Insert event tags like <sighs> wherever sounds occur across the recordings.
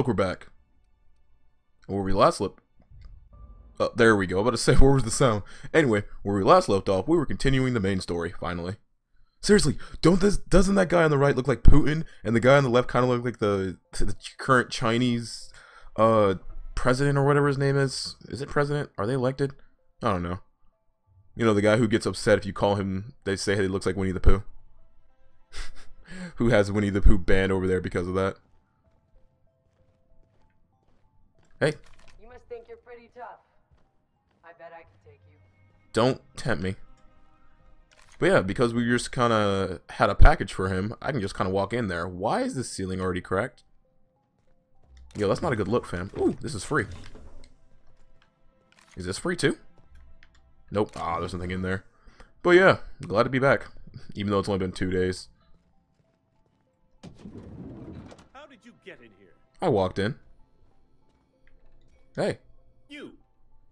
Look, we're back. Where we last left. Uh, there we go. About to say, <laughs> where was the sound? Anyway, where we last left off, we were continuing the main story, finally. Seriously, don't this doesn't that guy on the right look like Putin, and the guy on the left kind of look like the the current Chinese uh president or whatever his name is? Is it president? Are they elected? I don't know. You know the guy who gets upset if you call him. They say he looks like Winnie the Pooh. <laughs> who has Winnie the Pooh banned over there because of that? Hey. You must think you're pretty tough. I bet I can take you. Don't tempt me. But yeah, because we just kind of had a package for him, I can just kind of walk in there. Why is this ceiling already cracked? Yo, that's not a good look, fam. Ooh, this is free. Is this free too? Nope. Ah, there's nothing in there. But yeah, glad to be back. Even though it's only been two days. How did you get in here? I walked in. Hey. You!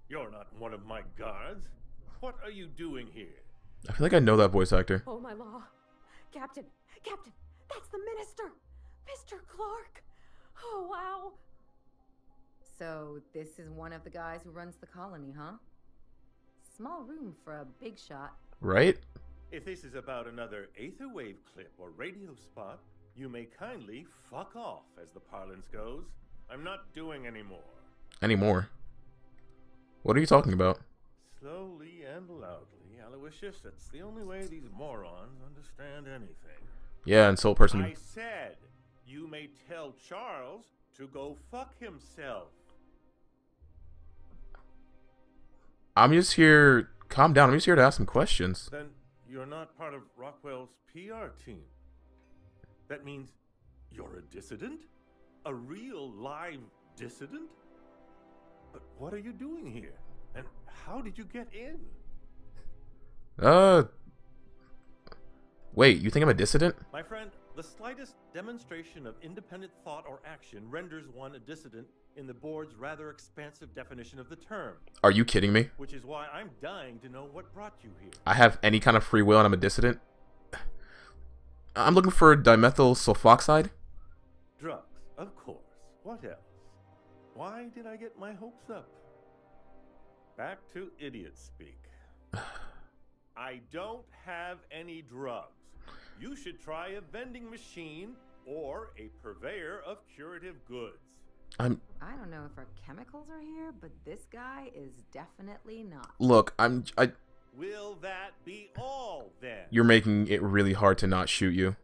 You're not one of my guards. What are you doing here? I feel like I know that voice actor. Oh, my law. Captain, Captain, that's the minister! Mr. Clark! Oh, wow. So, this is one of the guys who runs the colony, huh? Small room for a big shot. Right? If this is about another Aetherwave clip or radio spot, you may kindly fuck off, as the parlance goes. I'm not doing any more. Anymore. What are you talking about? Slowly and loudly, Aloysius, that's the only way these morons understand anything. Yeah, and Soul Person. I said you may tell Charles to go fuck himself. I'm just here. Calm down. I'm just here to ask some questions. Then you're not part of Rockwell's PR team. That means you're a dissident? A real live dissident? But what are you doing here? And how did you get in? Uh. Wait, you think I'm a dissident? My friend, the slightest demonstration of independent thought or action renders one a dissident in the board's rather expansive definition of the term. Are you kidding me? Which is why I'm dying to know what brought you here. I have any kind of free will and I'm a dissident? I'm looking for dimethyl sulfoxide. Drugs, of course. What else? Why did I get my hopes up? Back to idiot speak. <sighs> I don't have any drugs. You should try a vending machine or a purveyor of curative goods. I'm I don't know if our chemicals are here, but this guy is definitely not. look, I'm I Will that be all then? you're making it really hard to not shoot you.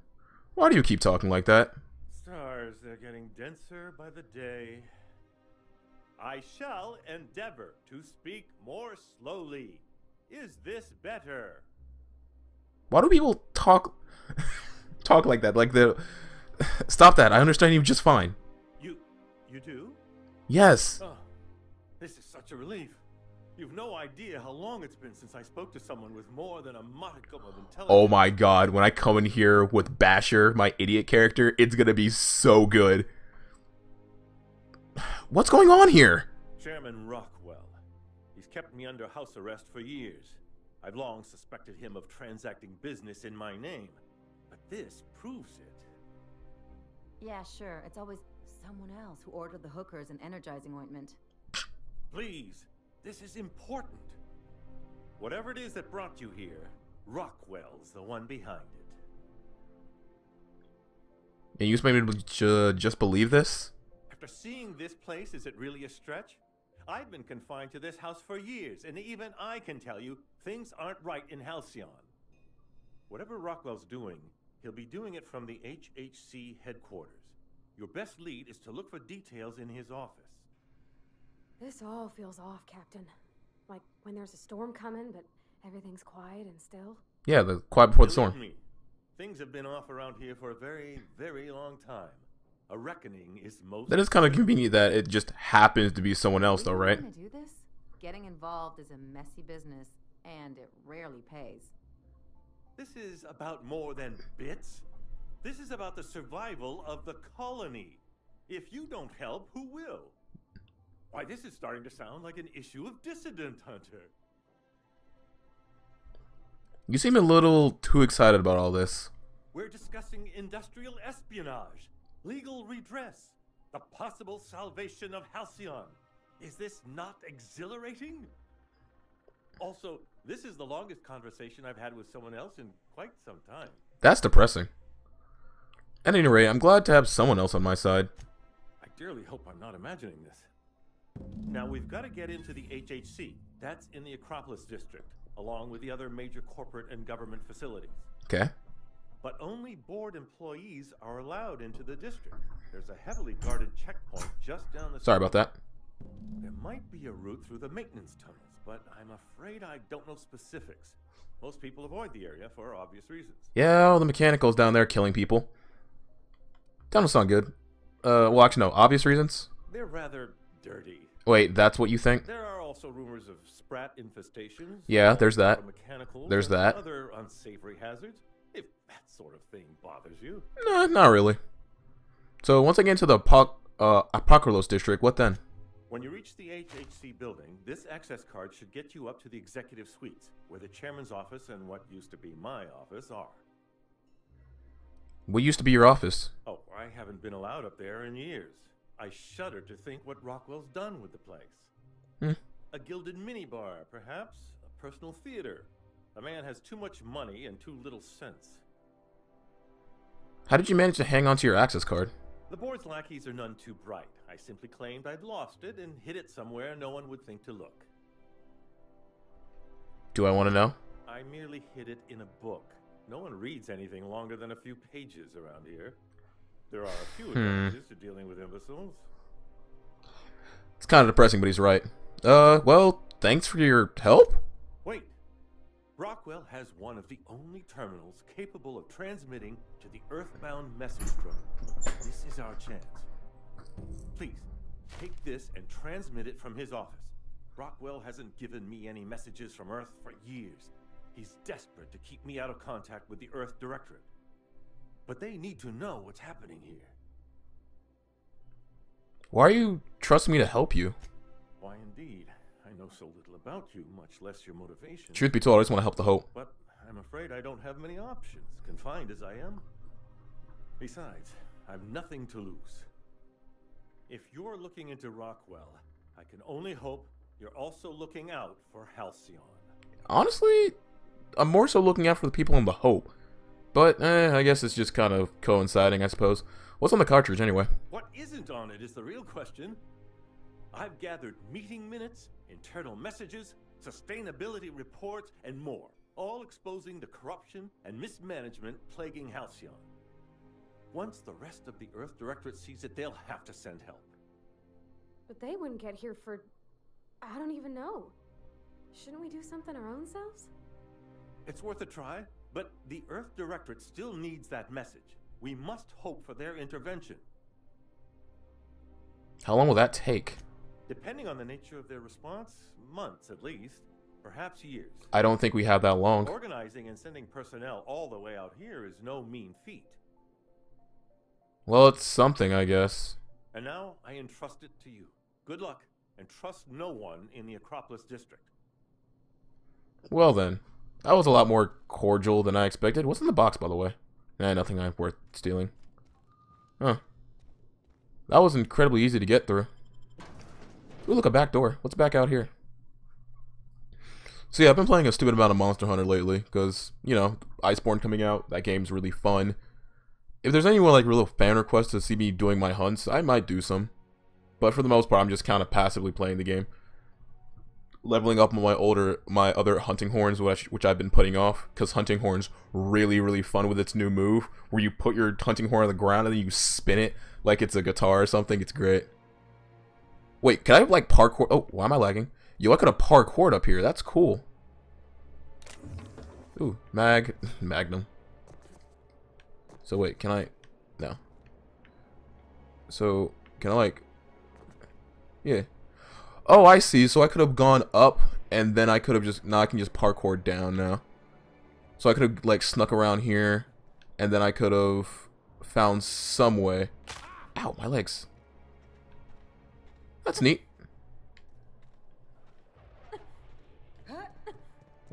Why do you keep talking like that? Stars, they're getting denser by the day. I shall endeavor to speak more slowly. Is this better? Why do people talk <laughs> talk like that? Like the <sighs> Stop that. I understand you just fine. You, you do? Yes. Oh, this is such a relief. You've no idea how long it's been since I spoke to someone with more than a modicum of intelligence. Oh my god, when I come in here with Basher, my idiot character, it's gonna be so good. What's going on here? Chairman Rockwell. He's kept me under house arrest for years. I've long suspected him of transacting business in my name. But this proves it. Yeah, sure. It's always someone else who ordered the hookers and energizing ointment. Please, this is important. Whatever it is that brought you here, Rockwell's the one behind it. And you expect me just believe this? After seeing this place, is it really a stretch? I've been confined to this house for years, and even I can tell you things aren't right in Halcyon. Whatever Rockwell's doing, he'll be doing it from the HHC headquarters. Your best lead is to look for details in his office. This all feels off, Captain. Like when there's a storm coming, but everything's quiet and still. Yeah, the quiet before the storm. me, things have been off around here for a very, very long time. A reckoning is most. That is kind of convenient that it just happens to be someone else, though, right? do this? Getting involved is a messy business, and it rarely pays. This is about more than bits. This is about the survival of the colony. If you don't help, who will? Why, this is starting to sound like an issue of Dissident Hunter. You seem a little too excited about all this. We're discussing industrial espionage, legal redress, The possible salvation of Halcyon. Is this not exhilarating? Also, this is the longest conversation I've had with someone else in quite some time. That's depressing. At any rate, I'm glad to have someone else on my side. I dearly hope I'm not imagining this. Now, we've got to get into the HHC. That's in the Acropolis District, along with the other major corporate and government facilities. Okay. But only board employees are allowed into the district. There's a heavily guarded checkpoint just down the Sorry about that. There might be a route through the maintenance tunnels, but I'm afraid I don't know specifics. Most people avoid the area for obvious reasons. Yeah, all the mechanicals down there killing people. Doesn't sound good. Uh, well, actually, no. Obvious reasons? They're rather dirty. Wait, that's what you think? There are also rumors of sprat infestations. Yeah, there's that. There's that. Other unsavory hazards. If that sort of thing bothers you. Nah, not really. So once I get into the Apoc- uh, Apocalypse district, what then? When you reach the HHC building, this access card should get you up to the executive suites, where the chairman's office and what used to be my office are. What used to be your office? Oh, I haven't been allowed up there in years. I shudder to think what Rockwell's done with the place. Hmm. A gilded minibar, perhaps? A personal theater. The man has too much money and too little sense. How did you manage to hang onto your access card? The board's lackeys are none too bright. I simply claimed I'd lost it and hid it somewhere no one would think to look. Do I want to know? I merely hid it in a book. No one reads anything longer than a few pages around here. There are a few Hmm. advantages to dealing with imbeciles. It's kind of depressing, but he's right. Uh, well, thanks for your help? Wait. Rockwell has one of the only terminals capable of transmitting to the Earthbound message drone. This is our chance. Please, take this and transmit it from his office. Rockwell hasn't given me any messages from Earth for years. He's desperate to keep me out of contact with the Earth Directorate. But they need to know what's happening here. Why are you trusting me to help you? Why, indeed. I know so little about you, much less your motivation. Truth be told, I just want to help the Hope. But I'm afraid I don't have many options, confined as I am. Besides, I've nothing to lose. If you're looking into Rockwell, I can only hope you're also looking out for Halcyon. Honestly, I'm more so looking out for the people in the Hope. But, eh, I guess it's just kind of coinciding, I suppose. What's on the cartridge, anyway? What isn't on it is the real question. I've gathered meeting minutes, internal messages, sustainability reports, and more, all exposing the corruption and mismanagement plaguing Halcyon. Once the rest of the Earth Directorate sees it, they'll have to send help. But they wouldn't get here for. I don't even know. Shouldn't we do something our own selves? It's worth a try, but the Earth Directorate still needs that message. We must hope for their intervention. How long will that take? Depending on the nature of their response, months at least, perhaps years. I don't think we have that long. Organizing and sending personnel all the way out here is no mean feat. Well, it's something, I guess. And now I entrust it to you. Good luck, and trust no one in the Acropolis District. Well then, that was a lot more cordial than I expected. What's in the box, by the way? Eh, nothing I'm worth stealing. Huh. That was incredibly easy to get through. Ooh, look, a back door. What's back out here? So yeah, I've been playing a stupid amount of Monster Hunter lately, because, you know, Iceborne coming out, that game's really fun. If there's anyone like real fan requests to see me doing my hunts, I might do some. But for the most part, I'm just kind of passively playing the game. Leveling up my older, my other hunting horns, which, which I've been putting off, because hunting horns really, really fun with its new move, where you put your hunting horn on the ground and then you spin it like it's a guitar or something. It's great. Wait, can I like parkour? Oh, why am I lagging? Yo, I could have parkoured up here. That's cool. Ooh, mag, <laughs> magnum. So wait, can I? No. So can I like? Yeah. Oh, I see. So I could have gone up, and then I could have just now I can just parkour down now. So I could have like snuck around here, and then I could have found some way. Ow, my legs. That's neat.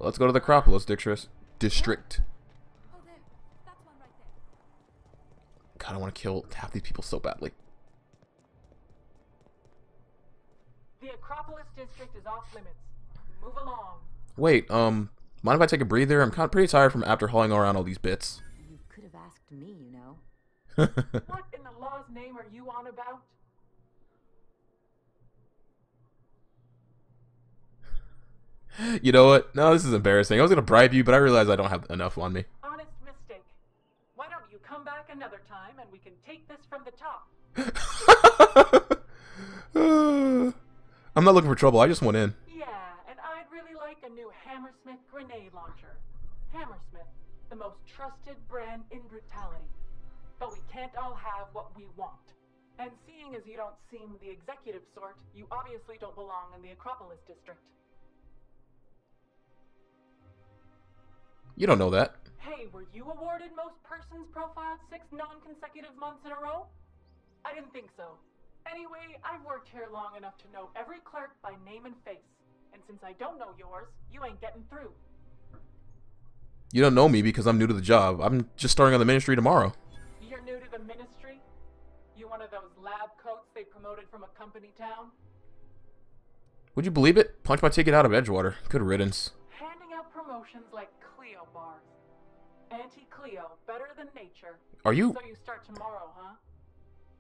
Well, let's go to the Acropolis district. District. Oh, there. That's one right there. God, I want to kill half these people so badly. The Acropolis District is off limits. Move along. Wait, um, mind if I take a breather? I'm kind of pretty tired from after hauling around all these bits. You could have asked me, you know. <laughs> What in the law's name are you on about? You know what? No, this is embarrassing. I was gonna bribe you, but I realized I don't have enough on me. Honest mistake. Why don't you come back another time and we can take this from the top? <laughs> I'm not looking for trouble. I just went in. Yeah, and I'd really like a new Hammersmith grenade launcher. Hammersmith, the most trusted brand in brutality. But we can't all have what we want. And seeing as you don't seem the executive sort, you obviously don't belong in the Acropolis district. You don't know that. Hey, were you awarded most persons profiled six non-consecutive months in a row? I didn't think so. Anyway, I've worked here long enough to know every clerk by name and face. And since I don't know yours, you ain't getting through. You don't know me because I'm new to the job. I'm just starting on the ministry tomorrow. You're new to the ministry? You one of those lab coats they promoted from a company town? Would you believe it? Punch my ticket out of Edgewater. Good riddance. Handing out promotions like Cleo bars. Auntie Cleo, better than nature. Are you? So you start tomorrow, huh?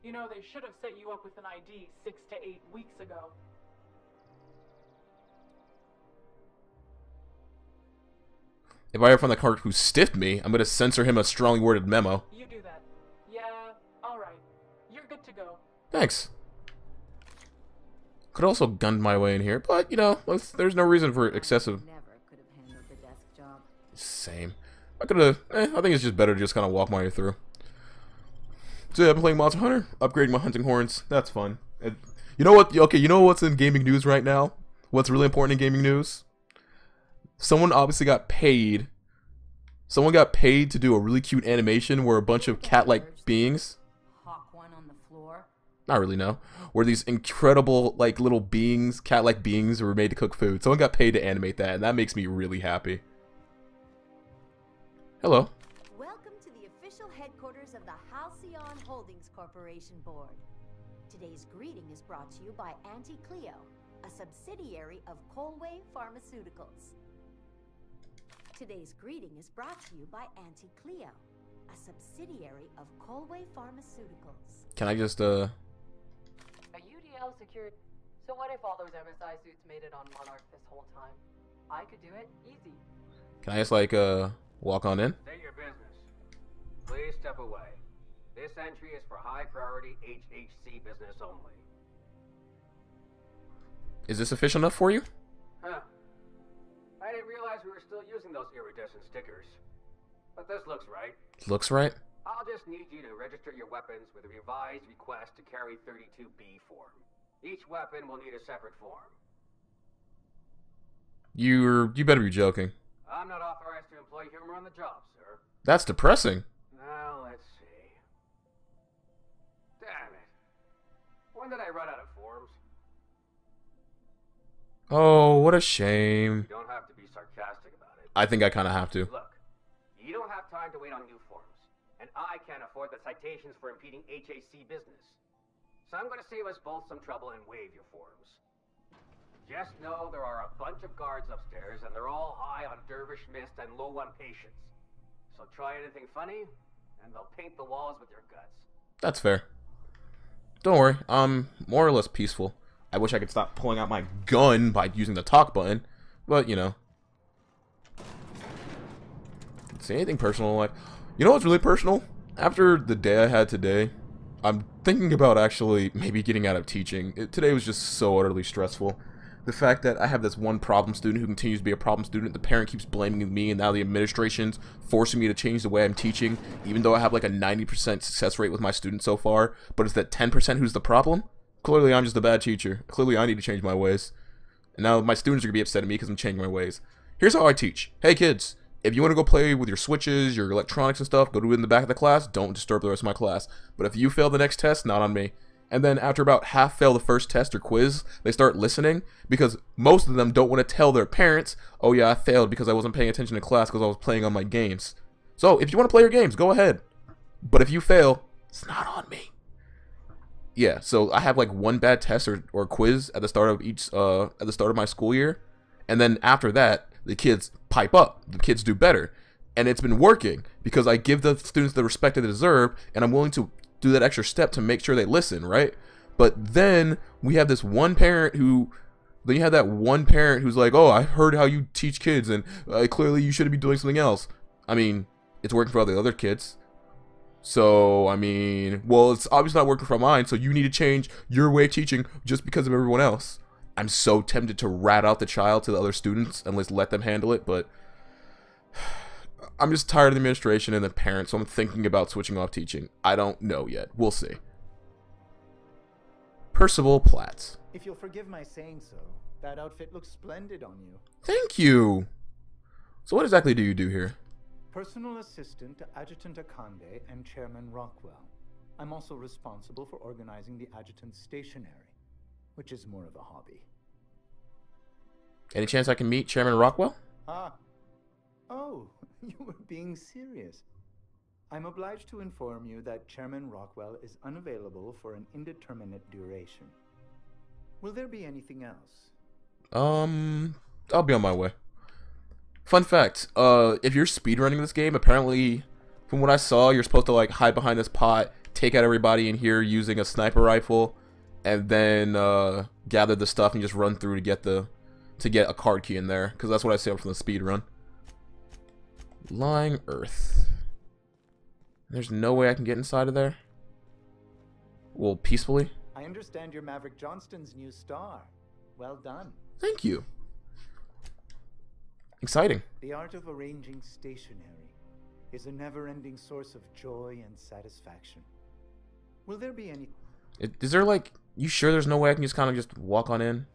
You know, they should have set you up with an ID six to eight weeks ago. If I ever find the clerk who stiffed me, I'm gonna censor him a strongly worded memo. You do that. Yeah, alright. You're good to go. Thanks. Could also gunned my way in here, but you know, there's no reason for excessive. Never could have handled the desk job. Same. I could have. Eh, I think it's just better to just kind of walk my way through. So yeah, I've been playing Monster Hunter, upgrading my hunting horns. That's fun. And you know what? Okay, you know what's in gaming news right now? What's really important in gaming news? Someone obviously got paid. Someone got paid to do a really cute animation where a bunch of cat-like beings. Hawk one on the floor. Not really, no. Where these incredible, like, little beings, cat-like beings, were made to cook food. Someone got paid to animate that, and that makes me really happy. Hello. Welcome to the official headquarters of the Halcyon Holdings Corporation Board. Today's greeting is brought to you by Auntie Cleo, a subsidiary of Colway Pharmaceuticals. Today's greeting is brought to you by Auntie Cleo, a subsidiary of Colway Pharmaceuticals. Can I just, uh... A UDL secured. So what if all those MSI suits made it on Monarch this whole time? I could do it easy. Can I just, like, uh... Walk on in? State your business. Please step away. This entry is for high priority HHC business only. Is this official enough for you? Huh. I didn't realize we were still using those iridescent stickers. But this looks right. Looks right. I'll just need you to register your weapons with a revised request to carry 32B form. Each weapon will need a separate form. You're... You better be joking. I'm not authorized to employ humor on the job, sir. That's depressing. Now, let's see. Damn it. When did I run out of forms? Oh, what a shame. You don't have to be sarcastic about it. I think I kind of have to. Look, you don't have time to wait on new forms, and I can't afford the citations for impeding HHC business. So I'm going to save us both some trouble and waive your forms. Just know there are a bunch of guards upstairs, and they're all high on dervish mist and low on patience. So try anything funny, and they'll paint the walls with your guts. That's fair. Don't worry, I'm more or less peaceful. I wish I could stop pulling out my gun by using the talk button, but you know. Say anything personal like you know what's really personal? After the day I had today, I'm thinking about actually maybe getting out of teaching. It, today was just so utterly stressful. The fact that I have this one problem student who continues to be a problem student, the parent keeps blaming me, and now the administration's forcing me to change the way I'm teaching, even though I have like a 90% success rate with my students so far, but it's that 10% who's the problem? Clearly, I'm just a bad teacher. Clearly, I need to change my ways. And now my students are going to be upset at me because I'm changing my ways. Here's how I teach. Hey, kids, if you want to go play with your switches, your electronics and stuff, go do it in the back of the class. Don't disturb the rest of my class. But if you fail the next test, not on me. And then after about half fail the first test or quiz, they start listening because most of them don't want to tell their parents, oh yeah, I failed because I wasn't paying attention to class because I was playing on my games. So if you want to play your games, go ahead. But if you fail, it's not on me. yeah, so I have like one bad test or, or quiz at the start of each uh at the start of my school year, and then after that, the kids pipe up. The kids do better, and it's been working because I give the students the respect they deserve, and I'm willing to do that extra step to make sure they listen, right? But then we have this one parent who then you have that one parent who's like, "Oh, I heard how you teach kids, and uh, clearly you should be doing something else." I mean, it's working for all the other kids. So, I mean, well, it's obviously not working for mine, so you need to change your way of teaching just because of everyone else. I'm so tempted to rat out the child to the other students and let them handle it, but I'm just tired of the administration and the parents, so I'm thinking about switching off teaching. I don't know yet. We'll see. Percival Platts. If you'll forgive my saying so, that outfit looks splendid on you. Thank you. So what exactly do you do here? Personal assistant to Adjutant Akande and Chairman Rockwell. I'm also responsible for organizing the adjutant's stationery, which is more of a hobby. Any chance I can meet Chairman Rockwell? Ah. Oh, <laughs> you were being serious. I'm obliged to inform you that Chairman Rockwell is unavailable for an indeterminate duration. Will there be anything else? Um, I'll be on my way. Fun fact, uh, if you're speedrunning this game, apparently, from what I saw, you're supposed to, like, hide behind this pot, take out everybody in here using a sniper rifle, and then, uh, gather the stuff and just run through to get the, to get a card key in there, because that's what I saw from the speed run. Lying Earth. There's no way I can get inside of there? Well, peacefully? I understand you're Maverick Johnston's new star. Well done. Thank you. Exciting. The art of arranging stationery is a never-ending source of joy and satisfaction. Will there be any... Is there like... You sure there's no way I can just kind of just walk on in?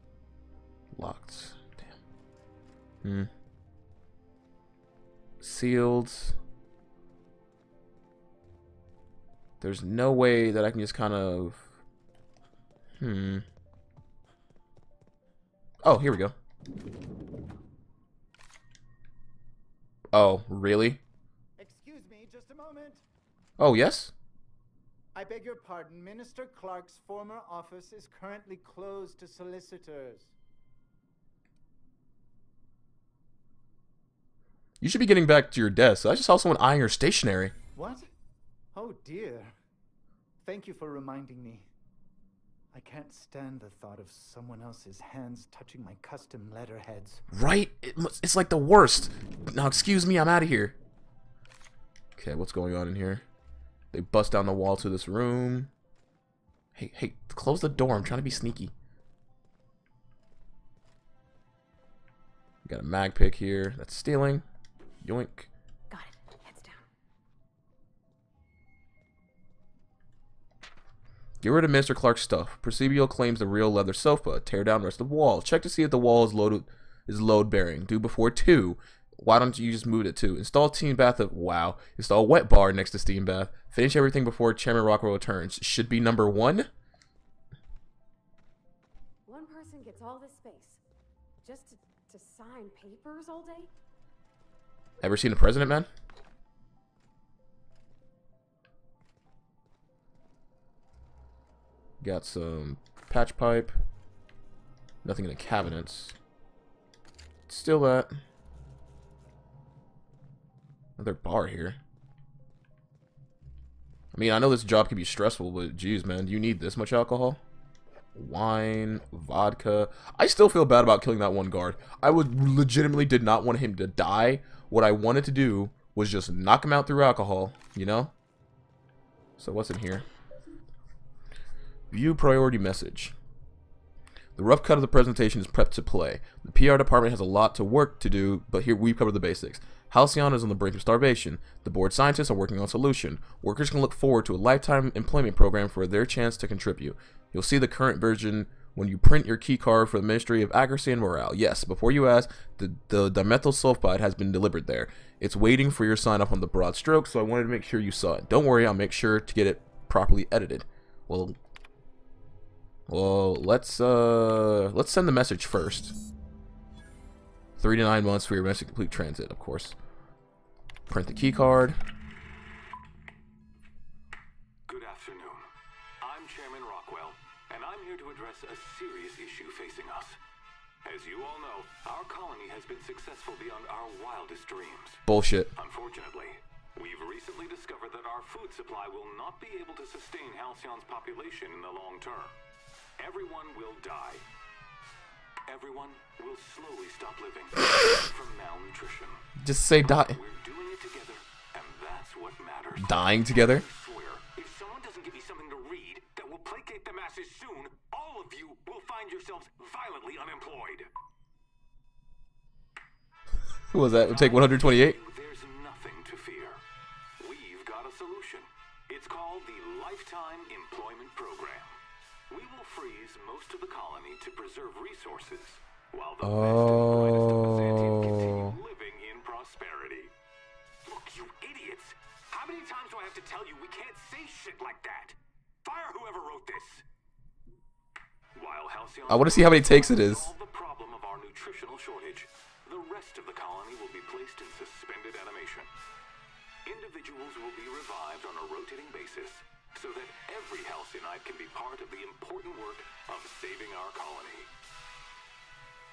Locked. Damn. Hmm. Sealed. There's no way that I can just kind of... Hmm. Oh, here we go. Oh, really? Excuse me, just a moment. Oh, yes? I beg your pardon. Minister Clark's former office is currently closed to solicitors. You should be getting back to your desk. I just saw someone eyeing your stationery. What? Oh dear. Thank you for reminding me. I can't stand the thought of someone else's hands touching my custom letterheads. Right? It's like the worst. Now, excuse me, I'm out of here. Okay, what's going on in here? They bust down the wall to this room. Hey, hey, close the door. I'm trying to be sneaky. Got a mag pick here. That's stealing. Yoink. Got it. Heads down. Get rid of Mr. Clark's stuff. Percival claims the real leather sofa. Tear down rest of the wall. Check to see if the wall is loaded is load bearing. Do before two. Why don't you just move it to? Install team bath of wow. Install wet bar next to steam bath. Finish everything before Chairman Rockwell returns. Should be number one. One person gets all this space. Just to, to sign papers all day? Ever seen the president, man? Got some patch pipe. Nothing in the cabinets. Still that. Another bar here. I mean, I know this job can be stressful, but geez, man, do you need this much alcohol? Wine, vodka. I still feel bad about killing that one guard. I would legitimately did not want him to die. What I wanted to do was just knock him out through alcohol, you know? So what's in here? View priority message. The rough cut of the presentation is prepped to play. The PR department has a lot to work to do, but here we've covered the basics. Halcyon is on the brink of starvation. The board scientists are working on a solution. Workers can look forward to a lifetime employment program for their chance to contribute. You'll see the current version when you print your key card for the Ministry of Accuracy and Morale. Yes, before you ask, the, the dimethyl sulfide has been delivered there. It's waiting for your sign up on the broad stroke, so I wanted to make sure you saw it. Don't worry, I'll make sure to get it properly edited. Well, well, let's uh, let's send the message first. Three to nine months for your message complete transit, of course. Print the key address a serious issue facing us. As you all know, our colony has been successful beyond our wildest dreams. Bullshit. Unfortunately, we've recently discovered that our food supply will not be able to sustain Halcyon's population in the long term. Everyone will die. Everyone will slowly stop living <coughs> from malnutrition. Just say die. We're doing it together, and that's what matters. Dying together? I swear, doesn't give me something to read that will placate the masses soon, all of you will find yourselves violently unemployed. Who was that? It would take 128? There's nothing to fear. We've got a solution. It's called the Lifetime Employment Program. We will freeze most of the colony to preserve resources, while the best and brightest of Zantians continue Oh. living in prosperity. Look, you idiots! How many times do I have to tell you we can't say shit like that? Fire whoever wrote this! While Halcyon I wanna see how many takes it is. the problem of our nutritional shortage, the rest of the colony will be placed in suspended animation. Individuals will be revived on a rotating basis so that every Halcyonite can be part of the important work of saving our colony.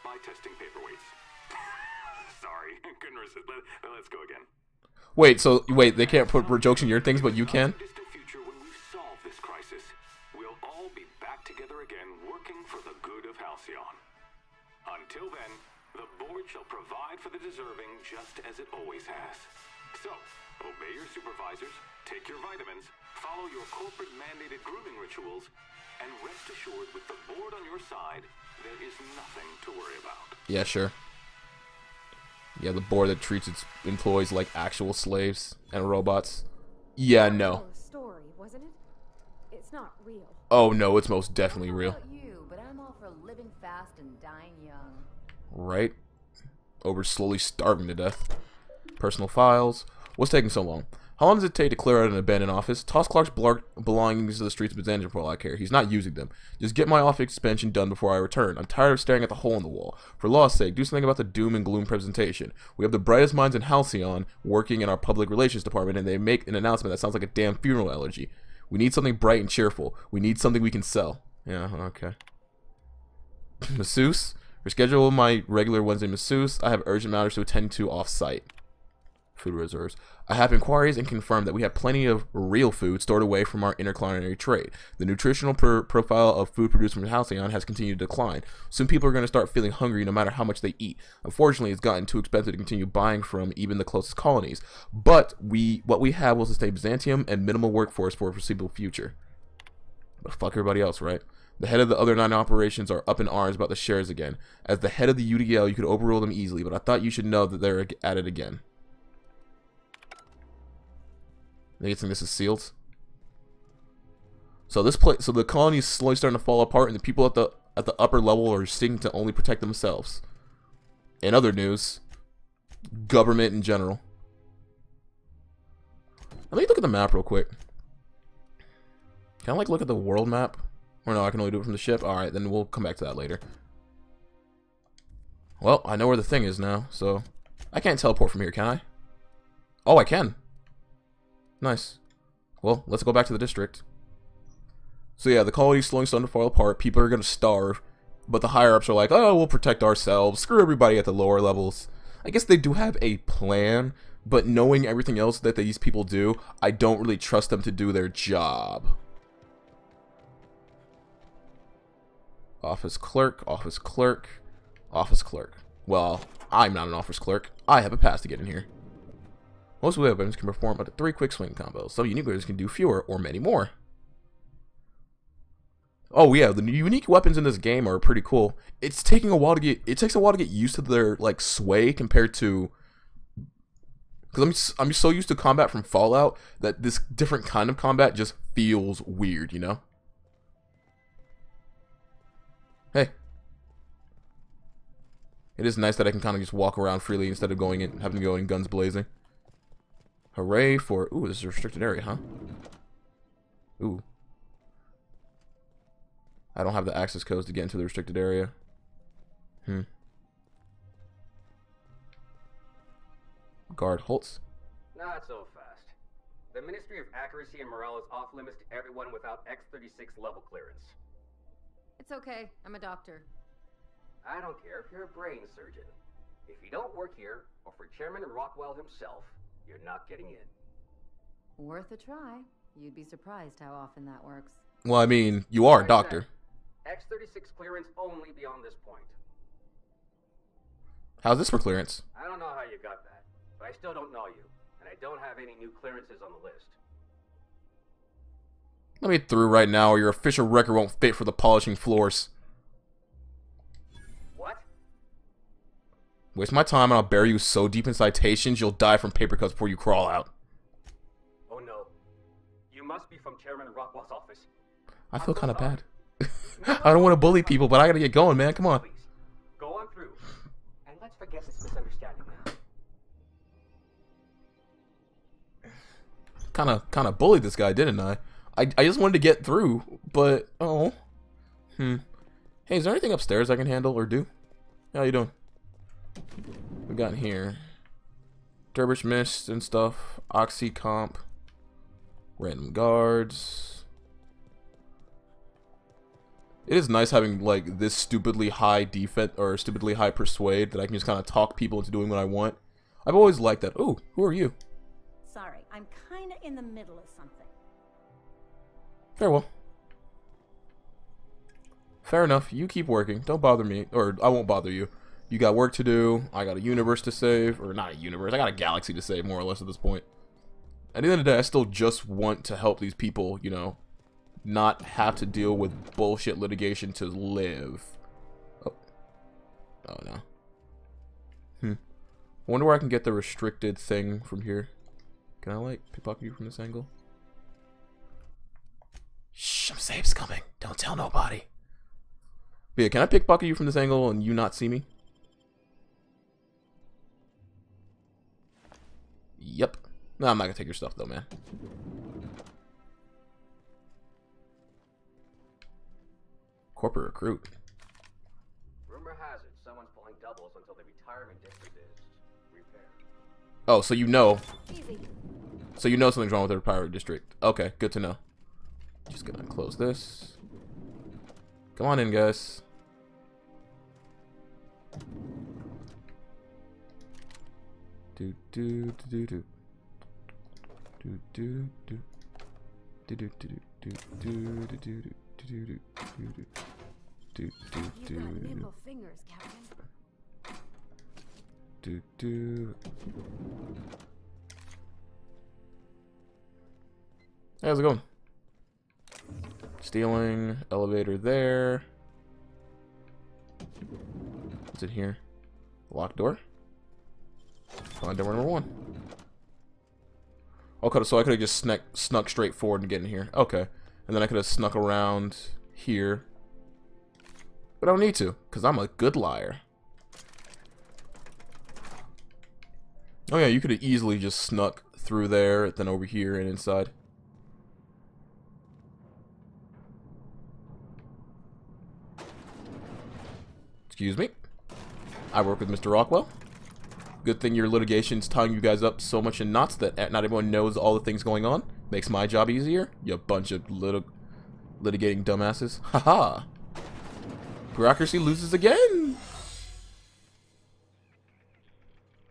By testing paperweights. <laughs> Sorry, <laughs> couldn't resist. Let, let's go again. Wait, so wait, they can't put jokes in your things, but you can? distant future when we've solved this crisis, we'll all be back together again working for the good of Halcyon. Until then, the board shall provide for the deserving just as it always has. So, obey your supervisors, take your vitamins, follow your corporate mandated grooming rituals, and rest assured with the board on your side, there is nothing to worry about. Yeah, sure. Yeah, the board that treats its employees like actual slaves and robots. Yeah, no. Oh, story, wasn't it? It's not real. Oh no, it's most definitely real. You, but I'm all for living fast and dying young. Right? Over slowly starving to death. Personal files. What's taking so long? How long does it take to clear out an abandoned office? Toss Clark's belongings to the streets of Byzantium I care. He's not using them. Just get my office expansion done before I return. I'm tired of staring at the hole in the wall. For law's sake, do something about the doom and gloom presentation. We have the brightest minds in Halcyon working in our public relations department, and they make an announcement that sounds like a damn funeral elegy. We need something bright and cheerful. We need something we can sell. Yeah, okay. <clears throat> masseuse. Reschedule my regular Wednesday masseuse. I have urgent matters to attend to off-site. Food reserves. I have inquiries and confirmed that we have plenty of real food stored away from our interculinary trade. The nutritional profile of food produced from Halcyon has continued to decline. Soon people are going to start feeling hungry no matter how much they eat. Unfortunately, it's gotten too expensive to continue buying from even the closest colonies. But we, what we have will sustain Byzantium and minimal workforce for a foreseeable future. But fuck everybody else, right? The head of the other nine operations are up in arms about the shares again. As the head of the UDL, you could overrule them easily, but I thought you should know that they're at it again. Think this is sealed. So this place, so the colony is slowly starting to fall apart, and the people at the at the upper level are seeking to only protect themselves. In other news, government in general. Let me look at the map real quick. Can I like look at the world map? Or no, I can only do it from the ship? Alright, then we'll come back to that later. Well, I know where the thing is now, so... I can't teleport from here, can I? Oh, I can. Nice. Well, let's go back to the district. So yeah, the colony's slowly starting to fall apart. People are gonna starve. But the higher-ups are like, oh, we'll protect ourselves. Screw everybody at the lower levels. I guess they do have a plan, but knowing everything else that these people do, I don't really trust them to do their job. Office clerk, office clerk, office clerk. Well, I'm not an office clerk. I have a pass to get in here. Most weapons can perform up to three quick swing combos. Some unique weapons can do fewer or many more. Oh yeah, the unique weapons in this game are pretty cool. It's taking a while to get. It takes a while to get used to their like sway compared to. Because I'm I'm so used to combat from Fallout that this different kind of combat just feels weird, you know. Hey. It is nice that I can kind of just walk around freely instead of going in, having to go in guns blazing. Hooray for... Ooh, this is a restricted area, huh? Ooh. I don't have the access codes to get into the restricted area. Hmm. Guard Holtz. Not so fast. The Ministry of Accuracy and Morale is off limits to everyone without X-36 level clearance. It's okay. I'm a doctor. I don't care if you're a brain surgeon. If you don't work here, or for Chairman Rockwell himself, you're not getting in. Worth a try. You'd be surprised how often that works. Well, I mean, you are a doctor. X-36 clearance only beyond this point. How's this for clearance? I don't know how you got that, but I still don't know you, and I don't have any new clearances on the list. Let me through right now, or your official record won't fit for the polishing floors. Waste my time, and I'll bury you so deep in citations you'll die from paper cuts before you crawl out. Oh no. You must be from Chairman Rockwell's office. I feel kind of bad. <laughs> I don't want to bully people, but I gotta get going, man. Come on. Please, go on through. And let's forget this misunderstanding now. Kind of, kind of bullied this guy, didn't I? I, I just wanted to get through, but oh, hmm. Hey, is there anything upstairs I can handle or do? How you doing? We got here. Dervish Mist and stuff. Oxy Comp. Random guards. It is nice having like this stupidly high defense or stupidly high persuade that I can just kind of talk people into doing what I want. I've always liked that. Oh, who are you? Sorry, I'm kinda in the middle of something. Farewell. Fair enough. You keep working. Don't bother me. Or I won't bother you. You got work to do. I got a universe to save. Or not a universe. I got a galaxy to save, more or less, at this point. At the end of the day, I still just want to help these people, you know, not have to deal with bullshit litigation to live. Oh. Oh, no. Hmm. I wonder where I can get the restricted thing from here. Can I, like, pickpocket you from this angle? Shh, safe's coming. Don't tell nobody. But yeah, can I pickpocket you from this angle and you not see me? Yep. No, I'm not gonna take your stuff though, man. Corporate recruit. Rumor has it someone's pulling doubles until the retirement district is repaired. Oh, so you know. Easy. So you know something's wrong with the pirate district. Okay, good to know. Just gonna close this. Come on in, guys. Do do do do do. Do do do. Do do do do do do do do do do do do do do do You've got do nimble fingers, Captain. do do. How's it going? Stealing elevator there. What's in here? Locked door. Find door number one. Okay, so I could have just snuck snuck straight forward and get in here. Okay, and then I could have snuck around here. But I don't need to, because I'm a good liar. Oh yeah, you could have easily just snuck through there, then over here and inside. Excuse me. I work with Mr. Rockwell. Good thing your litigation's tying you guys up so much in knots that not everyone knows all the things going on. Makes my job easier. You bunch of lit litigating dumbasses. <laughs> Haha. Bureaucracy loses again.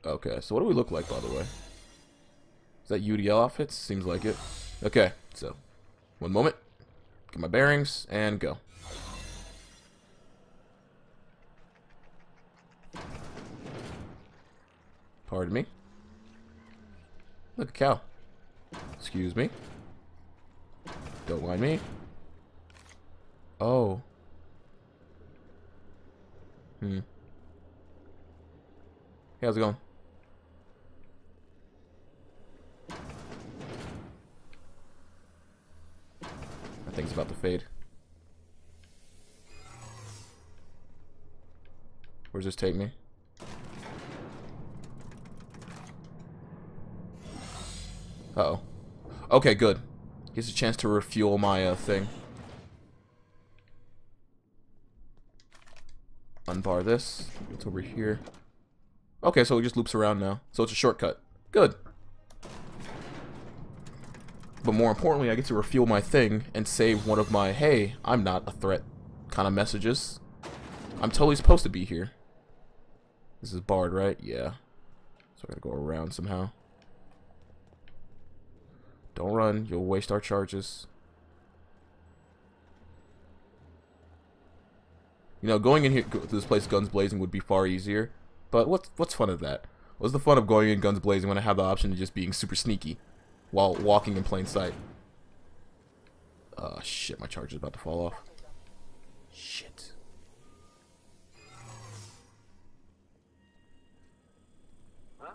Okay, so what do we look like, by the way? Is that UDL outfits? Seems like it. Okay, so one moment. Get my bearings and go. Pardon me. Look, a cow. Excuse me. Don't mind me. Oh. Hmm. Hey, how's it going? That thing's about to fade. Where's this take me? Uh oh Okay, good. Gives a chance to refuel my uh, thing. Unbar this. It's over here. Okay, so it just loops around now. So it's a shortcut. Good. But more importantly, I get to refuel my thing and save one of my, hey, I'm not a threat kind of messages. I'm totally supposed to be here. This is barred, right? Yeah. So I gotta go around somehow. Don't run, you'll waste our charges. You know, going in here to this place guns blazing would be far easier. But what's what's fun of that? What's the fun of going in guns blazing when I have the option of just being super sneaky while walking in plain sight? Oh shit, my charge is about to fall off. Shit. Huh?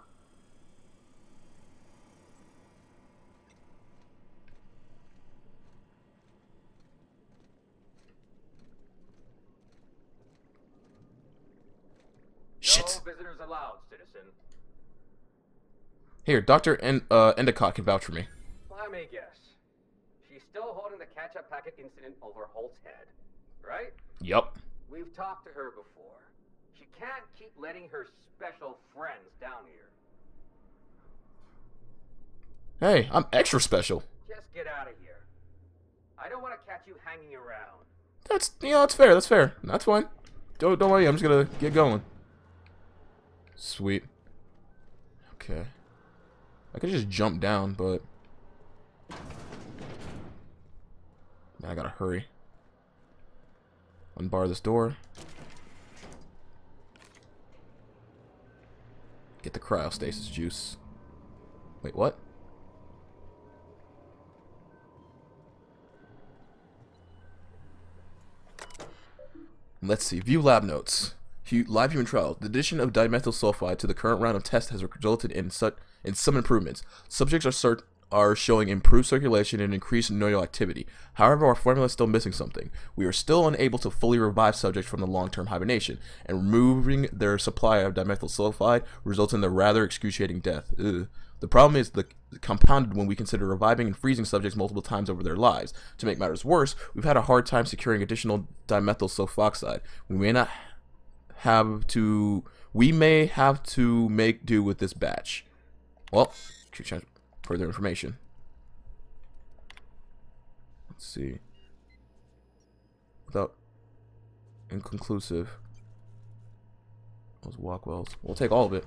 Visitors allowed, citizen. Here, Dr. En uh, Endicott can vouch for me. Let me guess. She's still holding the catch-up packet incident over Holt's head, right? Yep. We've talked to her before. She can't keep letting her special friends down here. Hey, I'm extra special. Just get out of here. I don't want to catch you hanging around. That's, you know, that's fair, that's fair. That's fine. Don't, don't worry, I'm just gonna get going. Sweet. Okay. I could just jump down, but... I gotta hurry. Unbar this door. Get the cryostasis juice. Wait, what? Let's see. View lab notes. Live human trial. The addition of dimethyl sulfide to the current round of tests has resulted in such in some improvements. Subjects are cert are showing improved circulation and increased neural activity. However, our formula is still missing something. We are still unable to fully revive subjects from the long-term hibernation, and removing their supply of dimethyl sulfide results in their rather excruciating death. Ugh. The problem is the compounded when we consider reviving and freezing subjects multiple times over their lives. To make matters worse, we've had a hard time securing additional dimethyl sulfoxide. We may not have to we may have to make do with this batch. Well, further information. Let's see. Without inconclusive. Those Walkwells. We'll take all of it.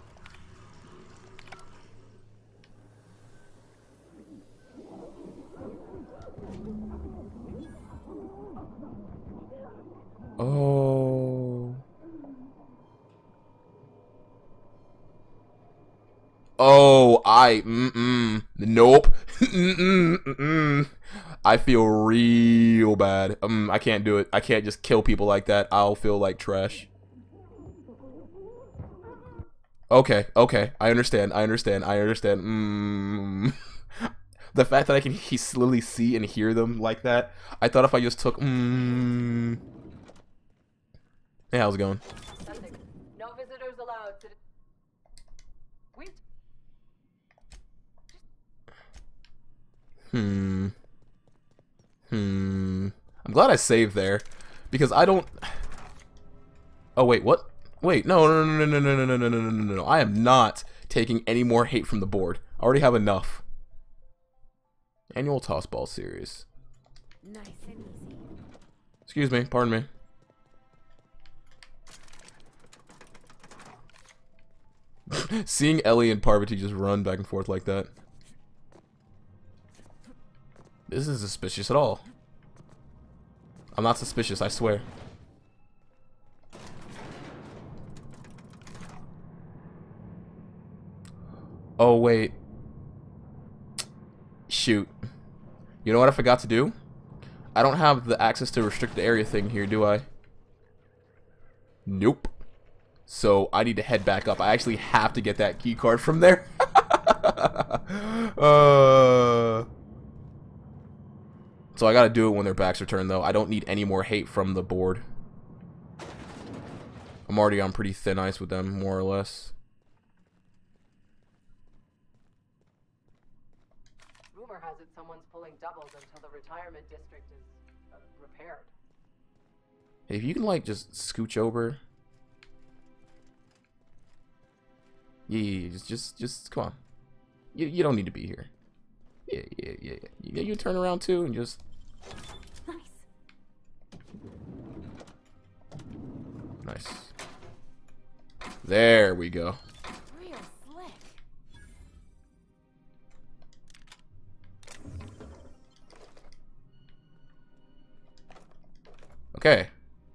Oh. Oh, I, mm-mm, nope, <laughs> mm-mm, mm-mm. I feel real bad. Um, I can't do it. I can't just kill people like that. I'll feel like trash. Okay, okay, I understand. I understand. I understand. Mm. <laughs> the fact that I can he slowly see and hear them like that. I thought if I just took. Mm. Hey, how's it going? No visitors allowed. To... Wait. Hmm. Hmm. I'm glad I saved there. Because I don't... Oh, wait, what? Wait, no, no, no, no, no, no, no, no, no, no, no, no. I am not taking any more hate from the board. I already have enough. Annual toss ball series. Nice and easy. Excuse me, pardon me. Seeing Ellie and Parvati just run back and forth like that. This isn't suspicious at all. I'm not suspicious, I swear. Oh, wait. Shoot. You know what I forgot to do? I don't have the access to restrict the area thing here, do I? Nope. So I need to head back up. I actually have to get that key card from there. <laughs> uh, so I gotta do it when their backs are turned, though. I don't need any more hate from the board. I'm already on pretty thin ice with them, more or less. Rumor has it someone's pulling doubles until the retirement district is uh, repaired. Hey, if you can, like, just scooch over. Yeah, yeah, yeah, just, just, just, come on. You, you don't need to be here. Yeah, yeah, yeah. Yeah, you turn around too and just Nice. nice. There we go. Okay.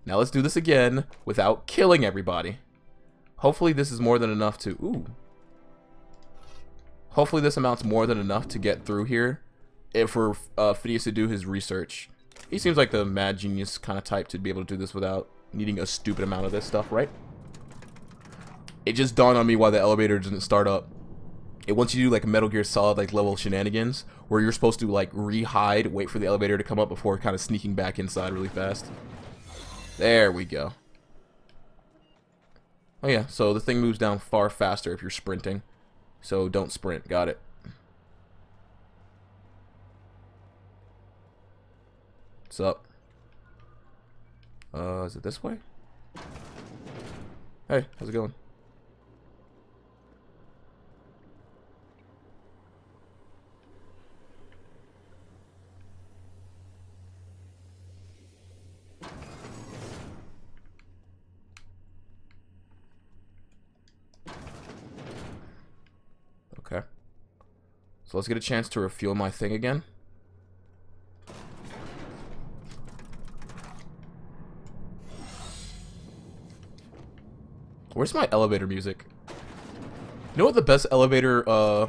Now let's do this again without killing everybody. Hopefully this is more than enough to... Ooh. Hopefully this amounts more than enough to get through here. For uh, Phineas to do his research. He seems like the mad genius kind of type to be able to do this without needing a stupid amount of this stuff, right? It just dawned on me why the elevator didn't start up. It wants you to do like Metal Gear Solid like level shenanigans where you're supposed to like re-hide, wait for the elevator to come up before kind of sneaking back inside really fast. There we go. Oh yeah, so the thing moves down far faster if you're sprinting. So don't sprint. Got it. What's up? Uh, is it this way? Hey, how's it going? Okay. So let's get a chance to refuel my thing again. Where's my elevator music? You know what the best elevator, uh,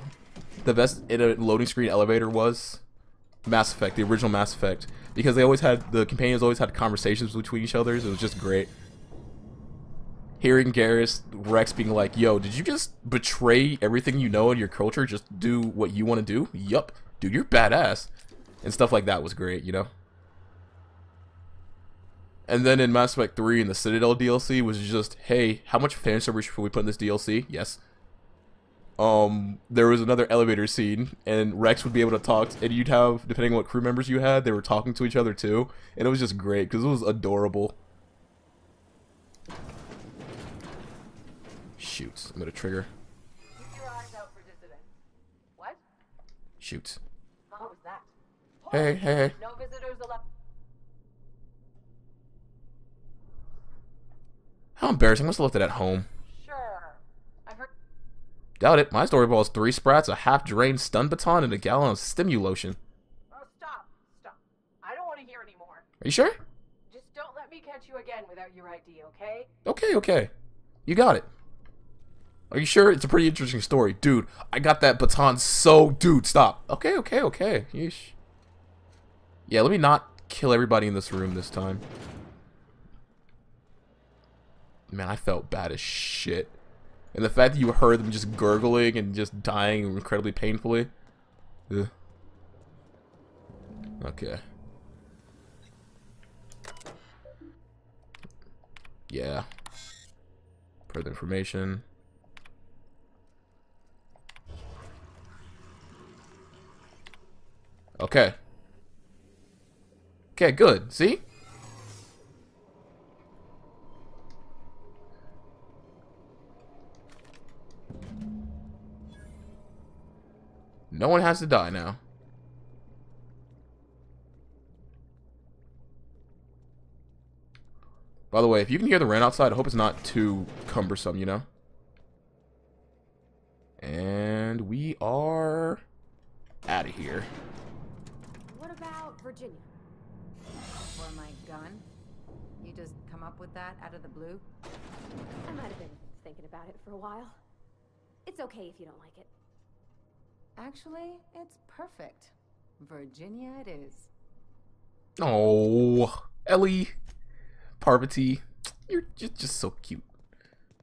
the best in a loading screen elevator was? Mass Effect, the original Mass Effect. Because they always had, the companions always had conversations between each other, so it was just great. Hearing Garrus, Wrex being like, yo, did you just betray everything you know in your culture? Just do what you want to do? Yup. Dude, you're badass. And stuff like that was great, you know? And then in Mass Effect 3 in the Citadel DLC was just, hey, how much fan service should we put in this DLC? Yes. Um, there was another elevator scene, and Wrex would be able to talk, and you'd have, depending on what crew members you had, they were talking to each other too, and it was just great because it was adorable. Shoot, I'm gonna trigger. Keep your eyes out for dissidents. What? Shoot. What was that? Hey, hey, hey. No visitors allowed. How embarrassing. I must have left it at home. Sure. I've heard. Doubt it. My story involves three sprats, a half-drained stun baton, and a gallon of stimulotion. Oh, stop. Stop. I don't want to hear anymore. Are you sure? Just don't let me catch you again without your ID, okay? Okay, okay. You got it. Are you sure? It's a pretty interesting story. Dude, I got that baton so... Dude, stop. Okay, okay, okay. Yeesh. Yeah, let me not kill everybody in this room this time. Man, I felt bad as shit. And the fact that you heard them just gurgling and just dying incredibly painfully. Ugh. Okay. Yeah. Further information. Okay. Okay, good. See? No one has to die now. By the way, if you can hear the rain outside, I hope it's not too cumbersome, you know? And we are out of here. What about Virginia? For my gun? You just come up with that out of the blue? I might have been thinking about it for a while. It's okay if you don't like it. Actually, it's perfect. Virginia it is. Oh, Ellie, Parvati, you're just, just so cute.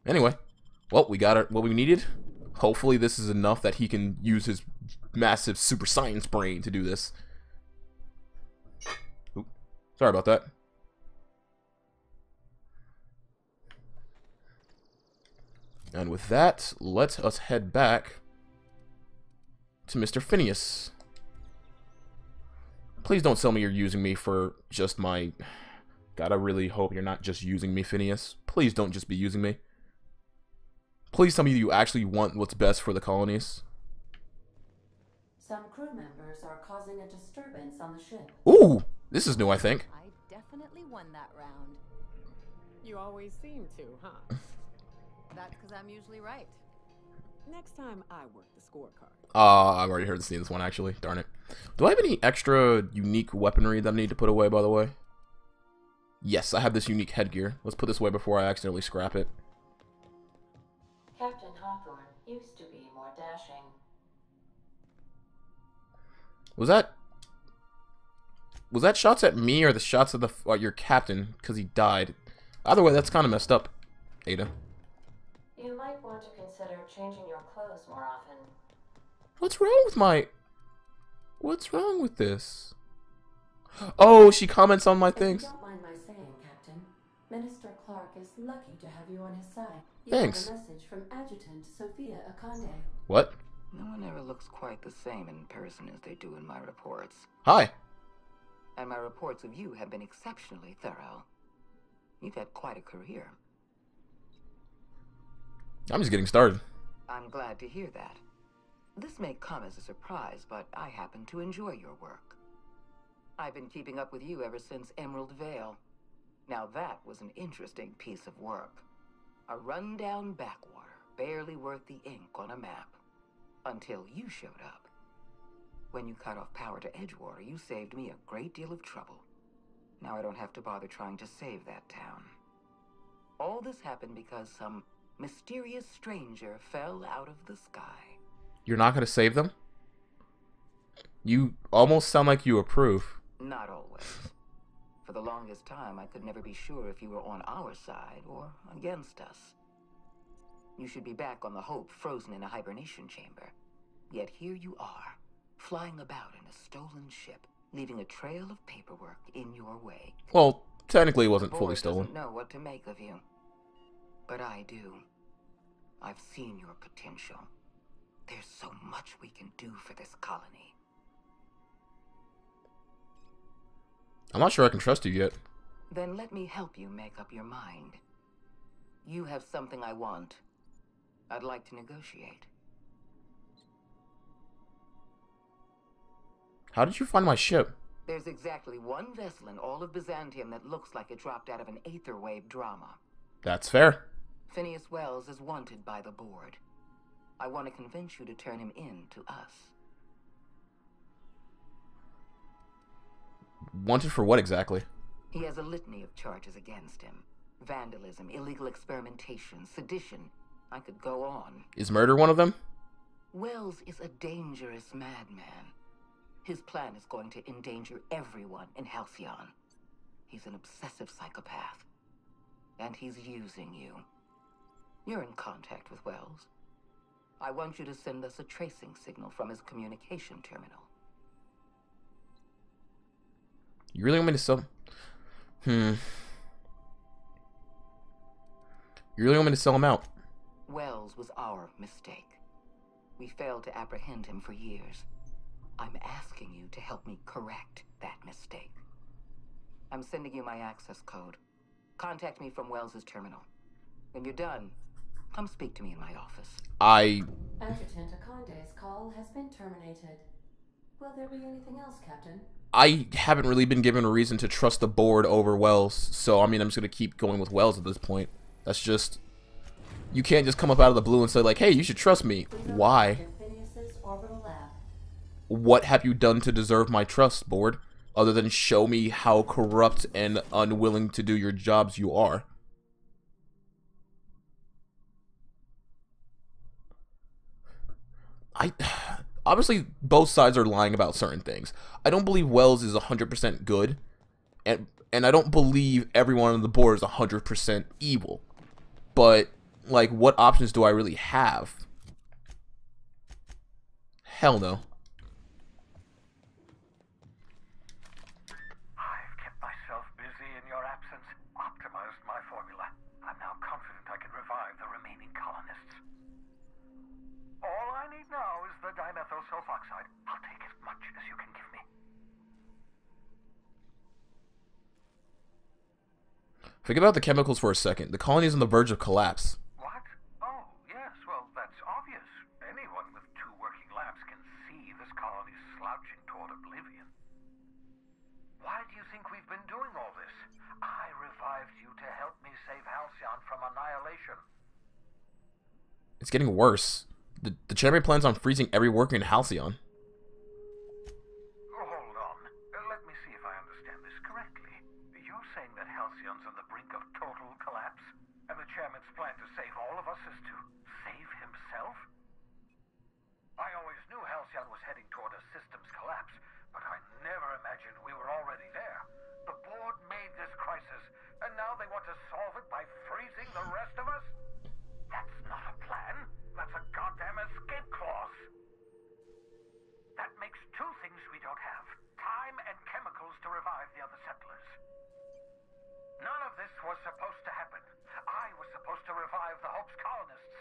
Anyway, well, we got our, what we needed. Hopefully this is enough that he can use his massive super science brain to do this. Oop, sorry about that. And with that, let us head back to Mr. Phineas. Please don't tell me you're using me for just my... God, I really hope you're not just using me, Phineas. Please don't just be using me. Please tell me you actually want what's best for the colonies. Some crew members are causing a disturbance on the ship. Ooh, this is new, I think. I definitely won that round. You always seem to, huh? That's because I'm usually right. Next time I work the scorecard. Uh, I've already heard the this one, actually. Darn it. Do I have any extra unique weaponry that I need to put away, by the way? Yes, I have this unique headgear. Let's put this away before I accidentally scrap it. Captain Hawthorne used to be more dashing. Was that... Was that shots at me or the shots at the uh, your captain because he died? Either way, that's kind of messed up, Ada. You might want to consider changing your clothes more often. What's wrong with my... What's wrong with this? Oh, she comments on my things. If you don't mind my saying, Captain, Minister Clark is lucky to have you on his side. You Thanks. Have a message from Adjutant Sophia Akande. What? No one ever looks quite the same in person as they do in my reports. Hi. And my reports of you have been exceptionally thorough. You've had quite a career. I'm just getting started. I'm glad to hear that. This may come as a surprise, but I happen to enjoy your work. I've been keeping up with you ever since Emerald Vale. Now that was an interesting piece of work. A rundown backwater, barely worth the ink on a map. Until you showed up. When you cut off power to Edgewater, you saved me a great deal of trouble. Now I don't have to bother trying to save that town. All this happened because some mysterious stranger fell out of the sky. You're not going to save them? You almost sound like you approve. Not always. For the longest time, I could never be sure if you were on our side or against us. You should be back on the Hope, frozen in a hibernation chamber. Yet here you are, flying about in a stolen ship, leaving a trail of paperwork in your wake. Well, technically it wasn't fully stolen. know what to make of you. But I do. I've seen your potential. There's so much we can do for this colony. I'm not sure I can trust you yet. Then let me help you make up your mind. You have something I want. I'd like to negotiate. How did you find my ship? There's exactly one vessel in all of Byzantium that looks like it dropped out of an aetherwave drama. That's fair. Phineas Wells is wanted by the board. I want to convince you to turn him in to us. Wanted for what exactly? He has a litany of charges against him vandalism, illegal experimentation, sedition. I could go on. Is murder one of them? Wells is a dangerous madman. His plan is going to endanger everyone in Halcyon. He's an obsessive psychopath. And he's using you. You're in contact with Wells. I want you to send us a tracing signal from his communication terminal. You really want me to sell? Hmm. You really want me to sell him out? Wells was our mistake. We failed to apprehend him for years. I'm asking you to help me correct that mistake. I'm sending you my access code. Contact me from Wells's terminal. When you're done, come speak to me in my office. I. Adjutant Akande's call has been terminated. Will there be anything else, Captain? I haven't really been given a reason to trust the board over Wells, so I mean, I'm just gonna keep going with Wells at this point. That's just. You can't just come up out of the blue and say, like, hey, you should trust me. Why? Phineas's orbital lab. What have you done to deserve my trust, board? Other than show me how corrupt and unwilling to do your jobs you are. I. Obviously, both sides are lying about certain things. I don't believe Wells is 100% good, and and I don't believe everyone on the board is 100% evil. But, like, what options do I really have? Hell no. Darkseid. I'll take as much as you can give me. Forget about the chemicals for a second. The colony is on the verge of collapse. What? Oh, yes. Well, that's obvious. Anyone with two working labs can see this colony slouching toward oblivion. Why do you think we've been doing all this? I revived you to help me save Halcyon from annihilation. It's getting worse. The, chairman plans on freezing every worker in Halcyon. Hold on. Uh, let me see if I understand this correctly. You're saying that Halcyon's on the brink of total collapse, and the chairman's plan to save all of us is to save himself? I always knew Halcyon was heading toward a systems collapse, but I never imagined we were already there. The board made this crisis, and now they want to solve it by freezing the rest of us? That's not a plan. That's a goddamn escape clause. That makes two things we don't have time and chemicals to revive the other settlers. None of this was supposed to happen. I was supposed to revive the Hope's colonists.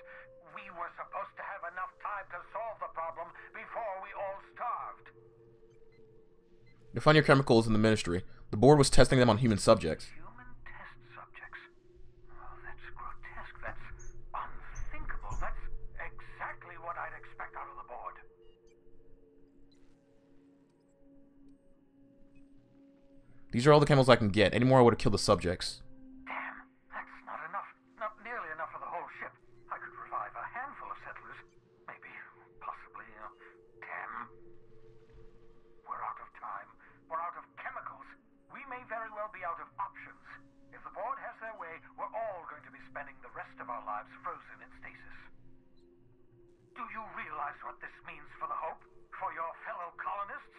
We were supposed to have enough time to solve the problem before we all starved. You find your chemicals in the ministry. The board was testing them on human subjects. Human test subjects. Oh, that's grotesque. That's unthinkable. That's exactly what I'd expect out of the board. These are all the chemicals I can get. Any more I would have killed the subjects. Damn, that's not enough. Not nearly enough for the whole ship. I could revive a handful of settlers. Maybe, possibly, you know, ten. We're out of time. We're out of chemicals. We may very well be out of options. If the board has their way, we're all going to be spending the frozen in stasis. Do you realize what this means for the Hope? For your fellow colonists?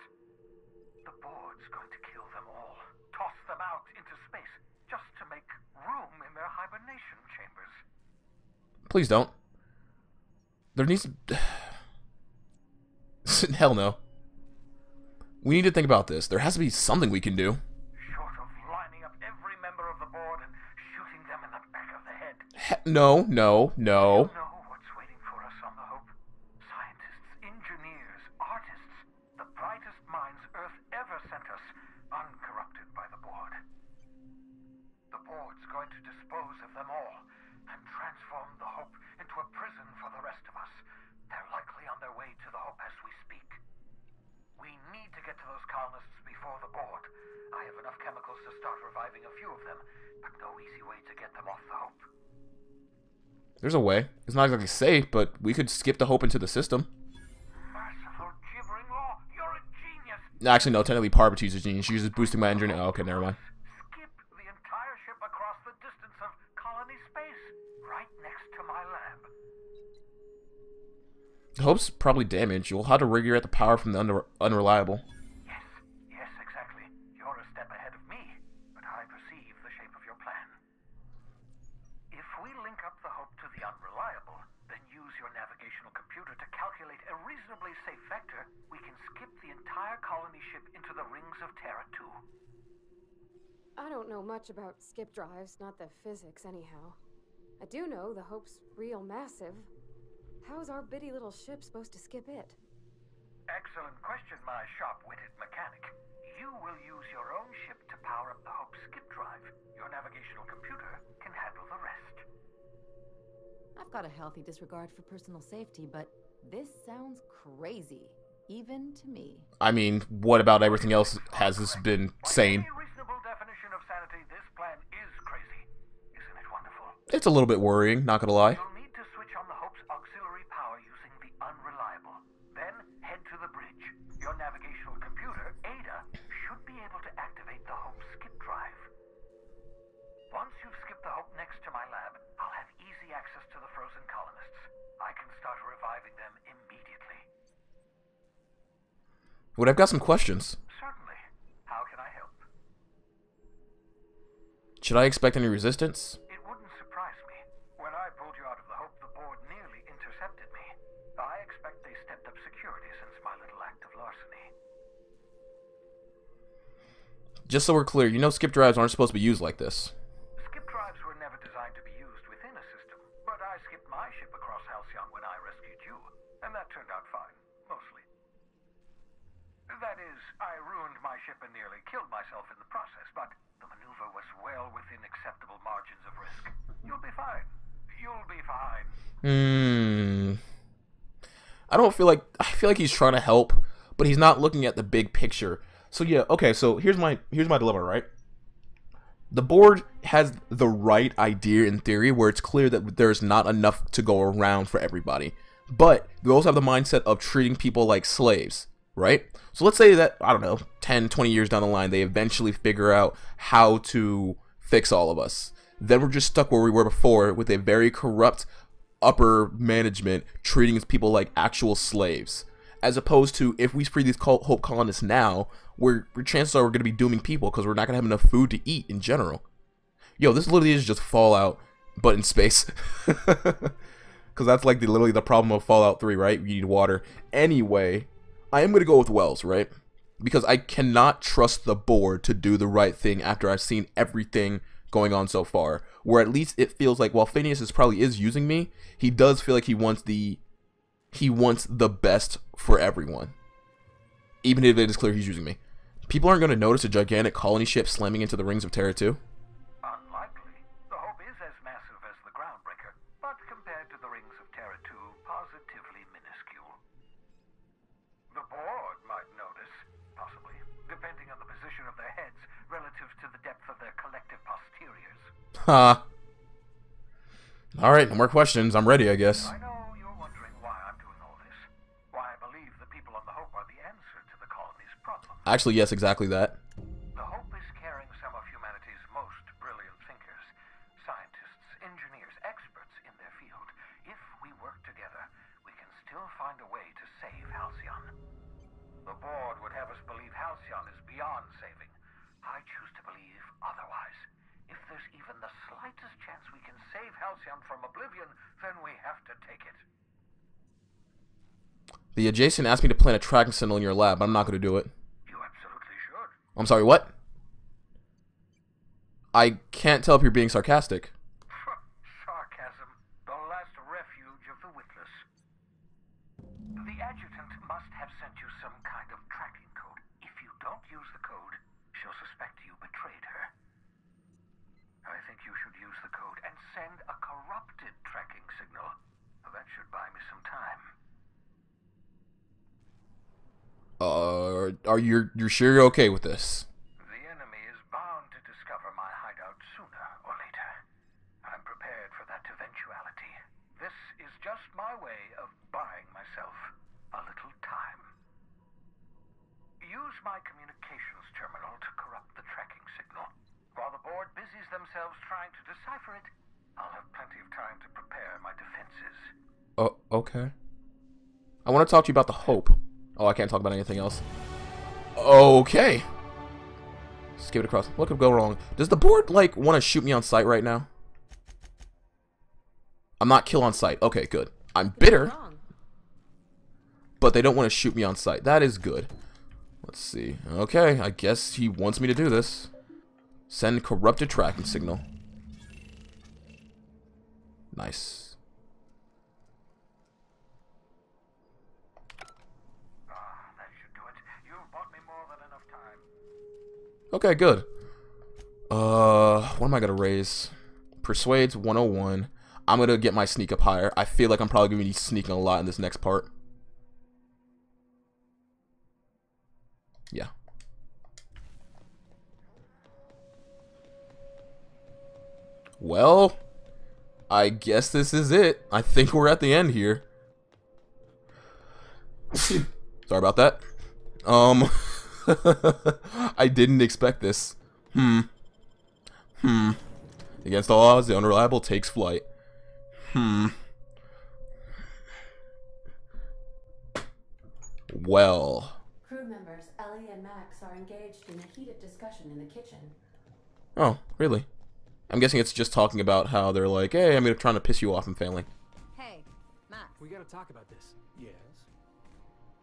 The board's going to kill them all. Toss them out into space just to make room in their hibernation chambers. Please don't. There needs to... <sighs> Hell no. We need to think about this. There has to be something we can do. Short of lining up every member of the board and shooting them in the back of the head. He- no, no, no. You know what's waiting for us on the Hope? Scientists, engineers, artists, the brightest minds Earth ever sent us, uncorrupted by the board. The board's going to dispose of them all and transform the Hope into a prison for the rest of us. They're likely on their way to the Hope as we speak. We need to get to those colonists before the board. I have enough chemicals to start reviving a few of them, but no easy way to get them off the Hope. There's a way. It's not exactly safe, but we could skip the hope into the system. Law, you're a. Actually, no. Technically, Parvati's a genius. She's just boosting my engine. Oh, okay, never mind. Skip the entire ship across the distance of colony space, right next to my lab. The hope's probably damaged. You'll have to rigger at the power from the unreliable. Yes, yes, exactly. You're a step ahead of me, but I perceive the shape of your plan. If we link up the Hope to the unreliable, then use your navigational computer to calculate a reasonably safe vector, we can skip the entire colony ship into the rings of Terra 2. I don't know much about skip drives, not the physics, anyhow. I do know the Hope's real massive. How's our bitty little ship supposed to skip it? Excellent question, my sharp-witted mechanic. You will use your own ship to power up the Hope skip drive. Your navigational computer can handle the rest. I've got a healthy disregard for personal safety, but this sounds crazy, even to me. I mean, what about everything else has this been sane? Any reasonable definition of sanity, this is crazy. Isn't it wonderful? It's a little bit worrying, not gonna lie. You'll need to switch on the Hope's auxiliary power using the unreliable. Then head to the bridge. Your navigational computer, Ada, should be able to activate the Hope skip drive. Once you've skipped the Hope next to my lab, I'll have easy access to the frozen colonists. I can start reviving them immediately. But I've got some questions. Certainly. How can I help? Should I expect any resistance? It wouldn't surprise me. When I pulled you out of the Hope, the board nearly intercepted me. I expect they stepped up security since my little act of larceny. Just so we're clear, you know skip drives aren't supposed to be used like this. Skip drives were never designed to be used within a system, but I skipped my ship across Halcyon when I rescued you, and that turned out fine, mostly. That is, I ruined my ship and nearly killed myself in the process, but the maneuver was well within acceptable margins of risk. You'll be fine. You'll be fine. Hmm. I don't feel like I feel like he's trying to help, but he's not looking at the big picture. So yeah, okay. So here's my here's my dilemma, right? the board has the right idea in theory where it's clear that there's not enough to go around for everybody. But they also have the mindset of treating people like slaves, right? So let's say that, I don't know, 10, 20 years down the line, they eventually figure out how to fix all of us. Then we're just stuck where we were before with a very corrupt upper management treating people like actual slaves. As opposed to if we free these cult Hope colonists now, we're, chances are we're going to be dooming people because we're not going to have enough food to eat in general. Yo, this literally is just Fallout, but in space. <laughs> Because that's like the, literally the problem of Fallout 3, right? You need water. Anyway, I am going to go with Wells, right? Because I cannot trust the board to do the right thing after I've seen everything going on so far. Where at least it feels like while Phineas is probably is using me, he does feel like he wants the he wants the best for everyone. Even if it is clear he's using me. People aren't going to notice a gigantic colony ship slamming into the rings of Terra 2. Unlikely. The Hope is as massive as the Groundbreaker, but compared to the rings of Terra 2, positively minuscule. The board might notice, possibly, depending on the position of their heads relative to the depth of their collective <laughs> Ha. Huh. Alright, no more questions. I'm ready, I guess. I know you're wondering why I'm doing all this. Why I believe the people on the Hope are the answer to the colony's problem. Actually, yes, exactly that. The Hope is carrying some of humanity's most brilliant thinkers, scientists, engineers, experts in their field. If we work together, we can still find a way to save Halcyon. The board would have us believe Halcyon is beyond saving. I choose to believe otherwise. If there's even the slightest chance we can save Halcyon from oblivion, then we have to take it. The adjutant asked me to plant a tracking signal in your lab. I'm not going to do it. You absolutely should. I'm sorry, what? I can't tell if you're being sarcastic. Sarcasm, the last refuge of the witless. The adjutant must have sent you some kind of tracking code. If you don't use the code, she'll suspect you betrayed her. I think you should use the code and send a corrupted tracking signal. That should buy me some time. Uh, are you you're sure you're okay with this? The enemy is bound to discover my hideout sooner or later. I'm prepared for that eventuality. This is just my way of buying myself a little time. Use my communications terminal to corrupt the tracking signal. While the board busies themselves trying to decipher it, I'll have plenty of time to prepare my defenses. Oh, okay. I want to talk to you about the hope. Oh, I can't talk about anything else. Okay. Skip it across. What could go wrong? Does the board, like, want to shoot me on sight right now? I'm not kill on sight. Okay, good. I'm bitter. But they don't want to shoot me on sight. That is good. Let's see. Okay, I guess he wants me to do this. Send corrupted tracking signal. Nice. Okay, good. Uh, what am I gonna raise? Persuades 101. I'm gonna get my sneak up higher. I feel like I'm probably gonna be sneaking a lot in this next part. Yeah. Well, I guess this is it. I think we're at the end here. <laughs> Sorry about that. Um... <laughs> <laughs> I didn't expect this. Hmm. Hmm. Against all odds, the unreliable takes flight. Hmm. Well. Crew members Ellie and Max are engaged in a heated discussion in the kitchen. Oh, really? I'm guessing it's just talking about how they're like, hey, I'm gonna trying to piss you off and failing. Hey, Max. We gotta talk about this. Yes.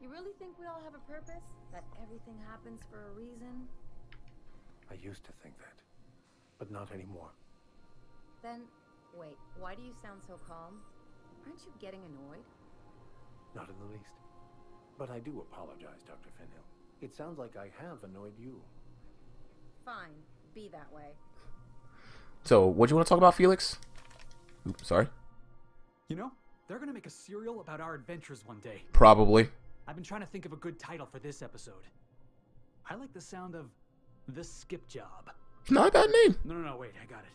You really think we all have a purpose? That everything happens for a reason? I used to think that, but not anymore. Then, wait, why do you sound so calm? Aren't you getting annoyed? Not in the least. But I do apologize, Dr. Finhill. It sounds like I have annoyed you. Fine, be that way. So, what do you want to talk about, Felix? Oops, sorry. You know, they're gonna make a serial about our adventures one day. Probably. I've been trying to think of a good title for this episode. I like the sound of The Skip Job. It's not a bad name. No, no, no, wait, I got it.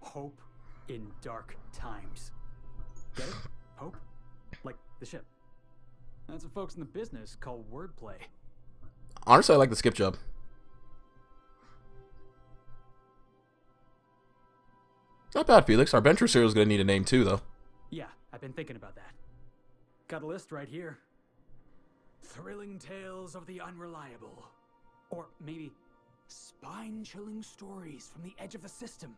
Hope in dark times. Get it? <sighs> Hope? Like the ship. That's what folks in the business call wordplay. Honestly, I like the skip job. Not bad, Felix. Our Venture serial is going to need a name too, though. Yeah, I've been thinking about that. Got a list right here. Thrilling Tales of the Unreliable. Or maybe Spine Chilling Stories from the Edge of the System.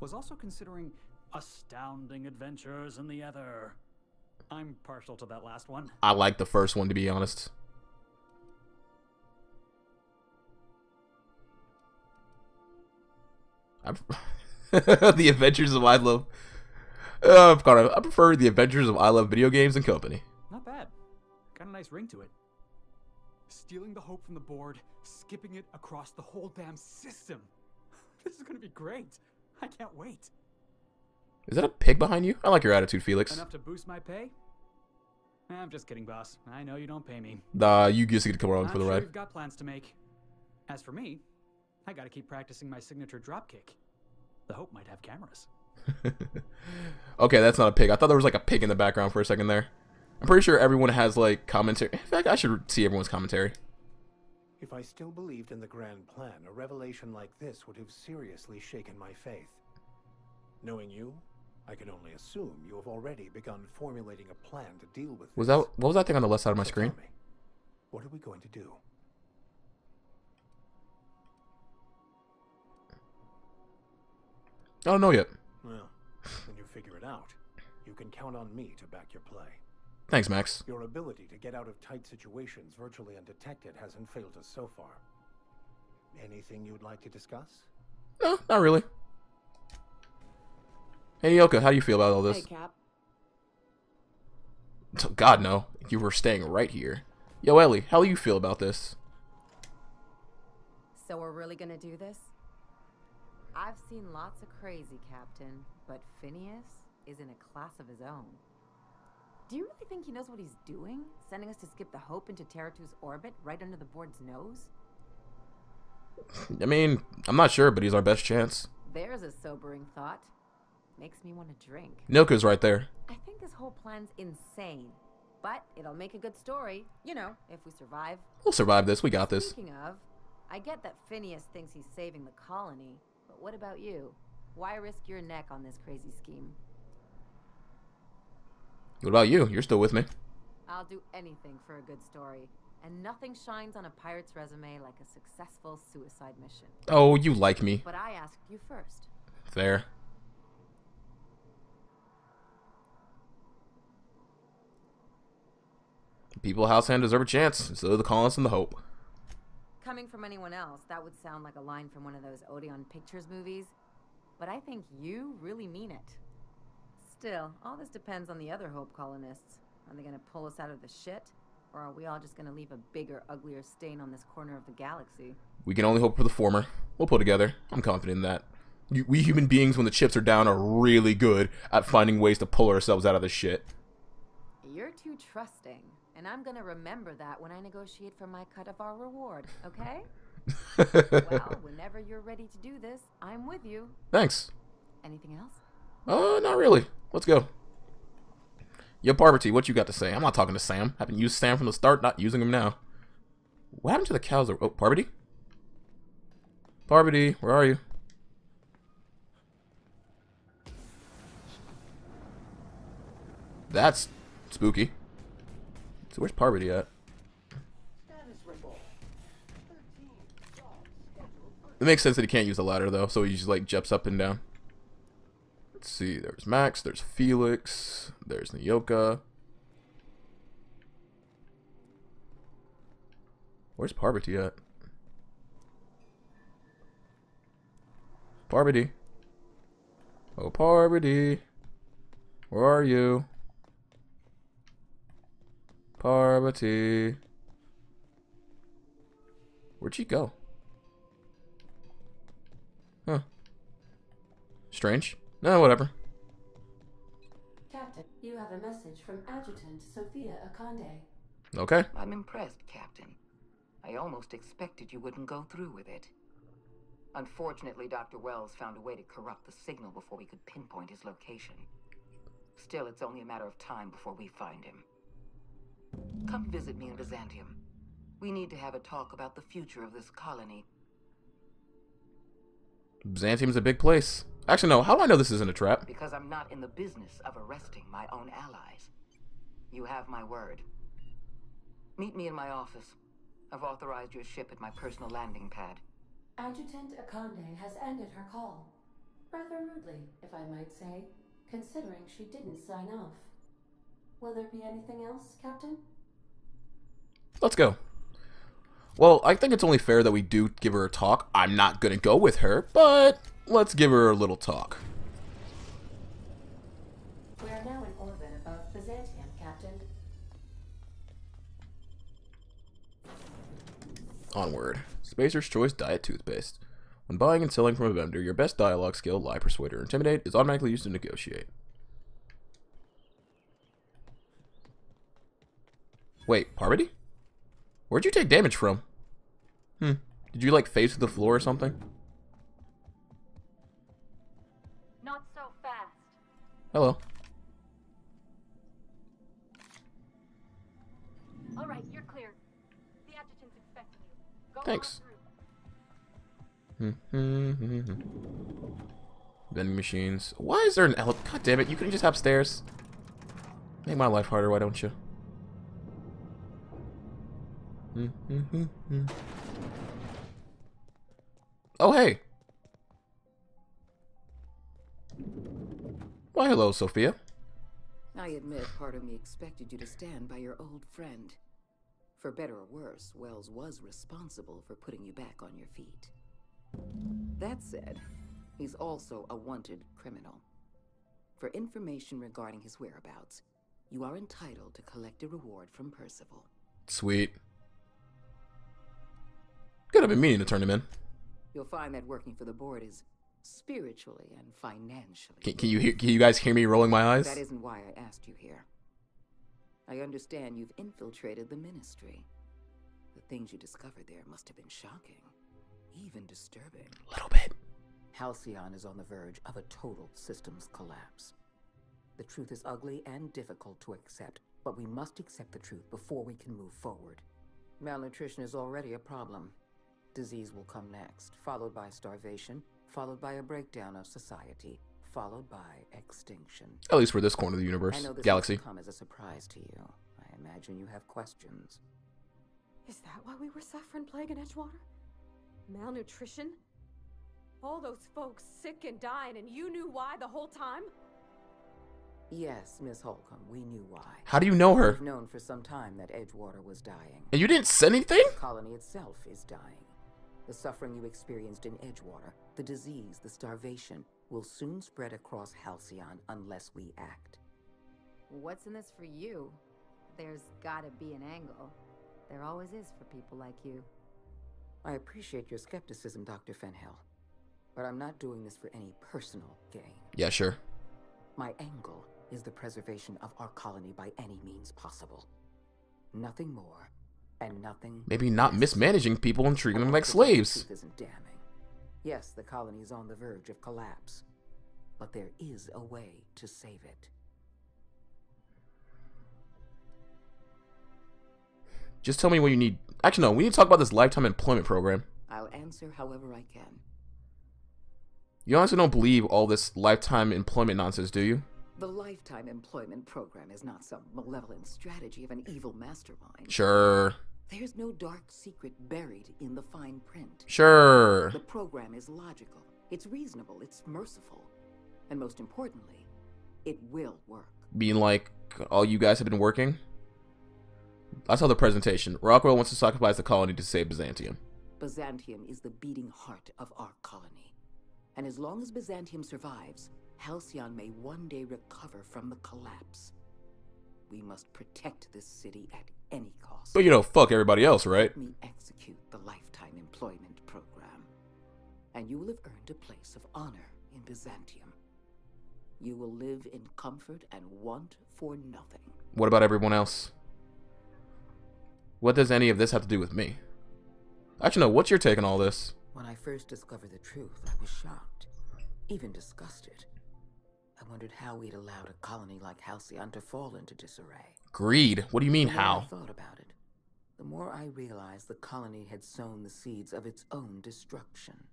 Was also considering Astounding Adventures in the Ether. I'm partial to that last one. I like the first one, to be honest. <laughs> the Adventures of I Love. Uh, I prefer the Adventures of I Love Video Games and Company. Not bad. Got a nice ring to it. Stealing the hope from the board, skipping it across the whole damn system. <laughs> This is gonna be great. I can't wait. Is that a pig behind you? I like your attitude, Felix. Enough to boost my pay? Eh, I'm just kidding, boss. I know you don't pay me. Nah, you just get to come around I'm for the sure ride. We've got plans to make. As for me, I gotta keep practicing my signature dropkick. The hope might have cameras. <laughs> Okay, that's not a pig. I thought there was like a pig in the background for a second there. I'm pretty sure everyone has like commentary. In fact, I should see everyone's commentary. If I still believed in the grand plan, a revelation like this would have seriously shaken my faith. Knowing you, I can only assume you have already begun formulating a plan to deal with Was this. that what was that thing on the left side of my So screen? me, what are we going to do? I don't know yet. Well, when you figure it out, you can count on me to back your play. Thanks, Max. Your ability to get out of tight situations virtually undetected hasn't failed us so far. Anything you'd like to discuss? No, not really. Hey, Yoka, how do you feel about all this? Hey, this? Cap. God, no. You were staying right here. Yo, Ellie, how do you feel about this? So we're really gonna do this? I've seen lots of crazy, Captain, but Phineas is in a class of his own. Do you really think he knows what he's doing? Sending us to skip the Hope into Terra 2's orbit right under the board's nose? I mean, I'm not sure, but he's our best chance. There's a sobering thought. Makes me want to drink. Nyoka's right there. I think this whole plan's insane, but it'll make a good story, you know, if we survive. We'll survive this. We got this. Speaking of, I get that Phineas thinks he's saving the colony, but what about you? Why risk your neck on this crazy scheme? What about you? You're still with me. I'll do anything for a good story, and nothing shines on a pirate's resume like a successful suicide mission. Oh, you like me. But I asked you first. Fair. People of Halcyon deserve a chance, so the colonists and the Hope. Coming from anyone else, that would sound like a line from one of those Odeon Pictures movies. But I think you really mean it. Still, all this depends on the other Hope colonists. Are they gonna pull us out of the shit? Or are we all just gonna leave a bigger, uglier stain on this corner of the galaxy? We can only hope for the former. We'll pull together. I'm confident in that. We human beings, when the chips are down, are really good at finding ways to pull ourselves out of this shit. You're too trusting, and I'm gonna remember that when I negotiate for my cut of our reward, okay? <laughs> well, whenever you're ready to do this, I'm with you. Thanks. Anything else? Uh, not really. Let's go. Yo, Parvati, what you got to say? I'm not talking to Sam. Haven't used Sam from the start, not using him now. What happened to the cows? Oh, Parvati? Parvati, where are you? That's spooky. So where's Parvati at? It makes sense that he can't use the ladder though, so he just like jumps up and down. Let's see, there's Max, there's Felix, there's Nyoka. Where's Parvati at? Parvati. Oh, Parvati. Where are you? Parvati. Where'd she go? Huh. Strange. No, whatever. Captain, you have a message from Adjutant Sophia Akande. Okay. I'm impressed, Captain. I almost expected you wouldn't go through with it. Unfortunately, Dr. Wells found a way to corrupt the signal before we could pinpoint his location. Still, it's only a matter of time before we find him. Come visit me in Byzantium. We need to have a talk about the future of this colony. Byzantium's a big place. Actually, no. How do I know this isn't a trap? Because I'm not in the business of arresting my own allies. You have my word. Meet me in my office. I've authorized your ship at my personal landing pad. Adjutant Akande has ended her call. Rather rudely, if I might say, considering she didn't sign off. Will there be anything else, Captain? Let's go. Well, I think it's only fair that we do give her a talk. I'm not going to go with her, but let's give her a little talk. We are now in orbit above Byzantium, Captain. Onward. Spacer's Choice Diet Toothpaste. When buying and selling from a vendor, your best dialogue skill, lie, persuade, or intimidate, is automatically used to negotiate. Wait, Parvati? Where'd you take damage from? Hmm. Did you like face the floor or something? Hello. All right, you're clear. The adjutant's expecting you. Go Thanks. on hmm, hmm, hmm, Vending machines. Why is there an ele- God damn it, you couldn't just have stairs. Make my life harder, why don't you? Oh, hey. Why, hello, Sophia. I admit part of me expected you to stand by your old friend. For better or worse, Wells was responsible for putting you back on your feet. That said, he's also a wanted criminal. For information regarding his whereabouts, you are entitled to collect a reward from Percival. Sweet. Good, I've been meaning to turn him in. You'll find that working for the board is spiritually and financially. Can, can you hear, can you guys hear me rolling my eyes? That isn't why I asked you here. I understand you've infiltrated the ministry. The things you discovered there must have been shocking, even disturbing. A little bit. Halcyon is on the verge of a total systems collapse. The truth is ugly and difficult to accept, but we must accept the truth before we can move forward. Malnutrition is already a problem. Disease will come next, followed by starvation, followed by a breakdown of society, followed by extinction. At least for this corner of the I universe. know this Galaxy. must come as a surprise to you. I imagine you have questions. Is that why we were suffering plague in Edgewater? Malnutrition? All those folks sick and dying, and you knew why the whole time? Yes, Miss Holcomb, we knew why. How do you know her? We've known for some time that Edgewater was dying. And you didn't say anything? The colony itself is dying. The suffering you experienced in Edgewater, the disease, the starvation, will soon spread across Halcyon unless we act. What's in this for you? There's gotta be an angle. There always is for people like you. I appreciate your skepticism, Dr. Fenhill. But I'm not doing this for any personal gain. Yeah, sure. My angle is the preservation of our colony by any means possible. Nothing more, and nothing. Maybe not mismanaging people and treating them like want to say slaves. The truth isn't damning. Yes, the colony is on the verge of collapse, but there is a way to save it. Just tell me what you need. Actually, no, we need to talk about this lifetime employment program. I'll answer however I can. You honestly don't believe all this lifetime employment nonsense, do you? The Lifetime Employment Program is not some malevolent strategy of an evil mastermind. Sure. There's no dark secret buried in the fine print. Sure. The program is logical, it's reasonable, it's merciful, and most importantly, it will work. Being like, all you guys have been working? I saw the presentation. Rockwell wants to sacrifice the colony to save Byzantium. Byzantium is the beating heart of our colony. And as long as Byzantium survives, Halcyon may one day recover from the collapse. We must protect this city at any cost. But you know, fuck everybody else, right? Let me execute the Lifetime Employment Program, and you will have earned a place of honor in Byzantium. You will live in comfort and want for nothing. What about everyone else? What does any of this have to do with me? Actually, no, what's your take on all this? When I first discovered the truth, I was shocked, even disgusted. I wondered how we'd allowed a colony like Halcyon to fall into disarray. Greed. What do you mean, The how? I thought about it, the more I realized the colony had sown the seeds of its own destruction.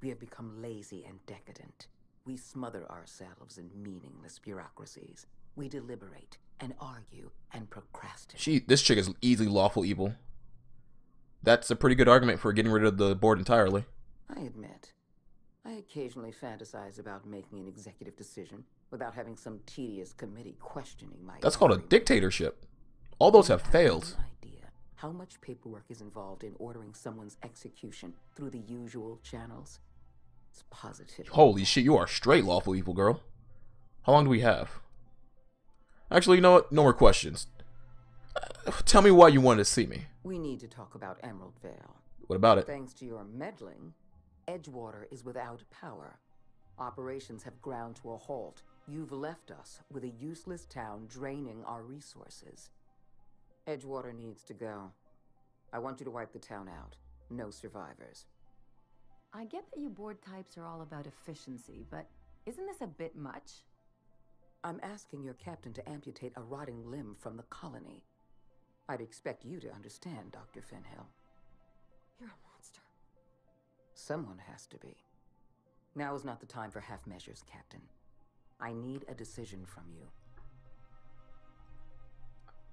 We have become lazy and decadent. We smother ourselves in meaningless bureaucracies. We deliberate and argue and procrastinate. She, this chick is easily lawful evil. That's a pretty good argument for getting rid of the board entirely. I admit, I occasionally fantasize about making an executive decision without having some tedious committee questioning my. That's called a dictatorship. All those have failed. idea how much paperwork is involved in ordering someone's execution through the usual channels. It's positive. Holy shit, you are straight lawful evil, girl. How long do we have? Actually, you know what? No more questions. Uh, tell me why you wanted to see me. We need to talk about Emerald Vale. What about it? Thanks to your meddling, Edgewater is without power. Operations have ground to a halt. You've left us with a useless town draining our resources. Edgewater needs to go. I want you to wipe the town out. No survivors. I get that you board types are all about efficiency, but isn't this a bit much? I'm asking your captain to amputate a rotting limb from the colony. I'd expect you to understand, Dr. Fenhill. You're a. Someone has to be. Now is not the time for half measures, Captain. I need a decision from you.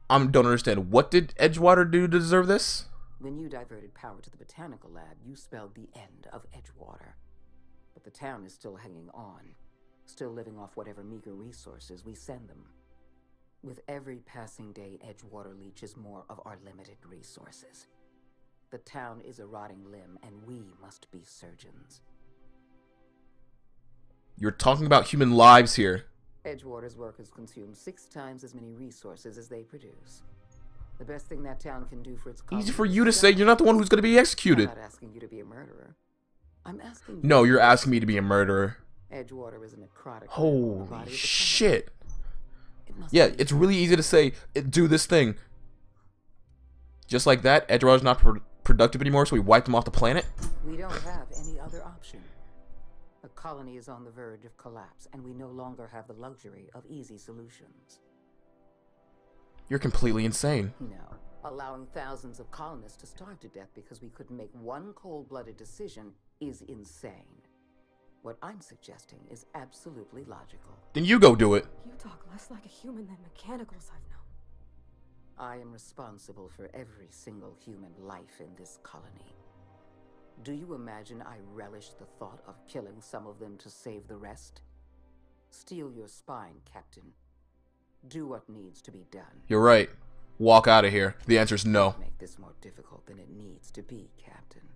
I don't understand. What did Edgewater do to deserve this? When you diverted power to the botanical lab, you spelled the end of Edgewater. But the town is still hanging on, still living off whatever meager resources we send them. With every passing day, Edgewater leeches more of our limited resources. The town is a rotting limb, and we must be surgeons. You're talking about human lives here. Edgewater's workers consume six times as many resources as they produce. The best thing that town can do for its Easy for you to say. You're not the one who's going to be executed. I'm not asking you to be a murderer. I'm asking No, you- you're asking me to be a murderer. Edgewater is a necrotic. limb of the Holy body of the shit. It Yeah, it's really easy to say, "Eh, do this thing. Just like that, Edgewater's not pro- productive anymore, so we wiped them off the planet? We don't have any other option. The colony is on the verge of collapse, and we no longer have the luxury of easy solutions. You're completely insane. No. Allowing thousands of colonists to starve to death because we couldn't make one cold blooded decision is insane. What I'm suggesting is absolutely logical. Then you go do it. You talk less like a human than mechanicals I've known. I am responsible for every single human life in this colony. Do you imagine I relish the thought of killing some of them to save the rest? Steel your spine, Captain. Do what needs to be done. You're right. Walk out of here. The answer's no. Make this more difficult than it needs to be, Captain.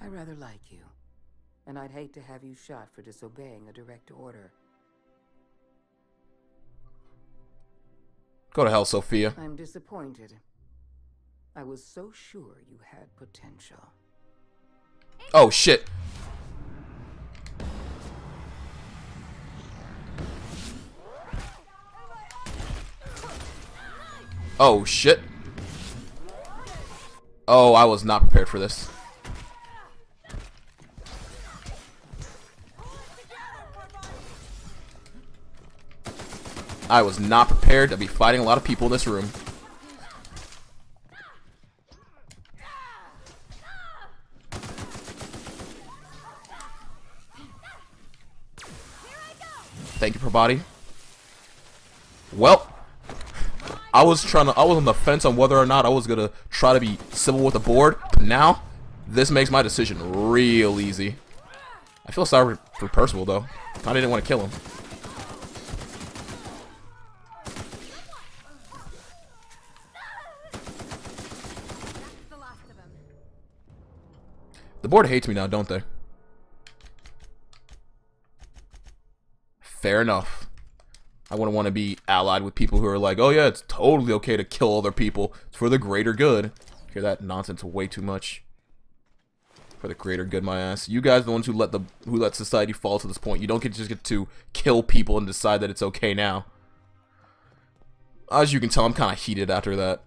I rather like you, and I'd hate to have you shot for disobeying a direct order. Go to hell, Sophia. I'm disappointed. I was so sure you had potential. Oh, shit. Oh, shit. Oh, I was not prepared for this. I was not prepared to be fighting a lot of people in this room. Thank you, Probody. Well, I was trying to, I was on the fence on whether or not I was gonna try to be civil with the board, but now, this makes my decision real easy. I feel sorry for Percival though. I didn't want to kill him. Board hates me now, don't they? Fair enough. I wouldn't want to be allied with people who are like, oh yeah, it's totally okay to kill other people. It's for the greater good. Hear that nonsense way too much. For the greater good, my ass. You guys are the ones who let the who let society fall to this point. You don't get just get to kill people and decide that it's okay now. As you can tell, I'm kind of heated after that.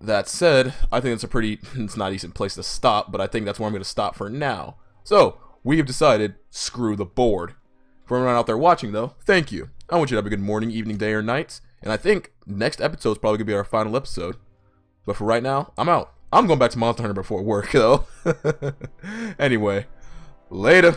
That said, I think it's a pretty, <laughs> it's not a decent place to stop, but I think that's where I'm going to stop for now. So, we have decided, screw the board. For everyone out there watching, though, thank you. I want you to have a good morning, evening, day, or night. And I think next episode is probably going to be our final episode. But for right now, I'm out. I'm going back to Monster Hunter before work, <laughs> though. <laughs> anyway, later.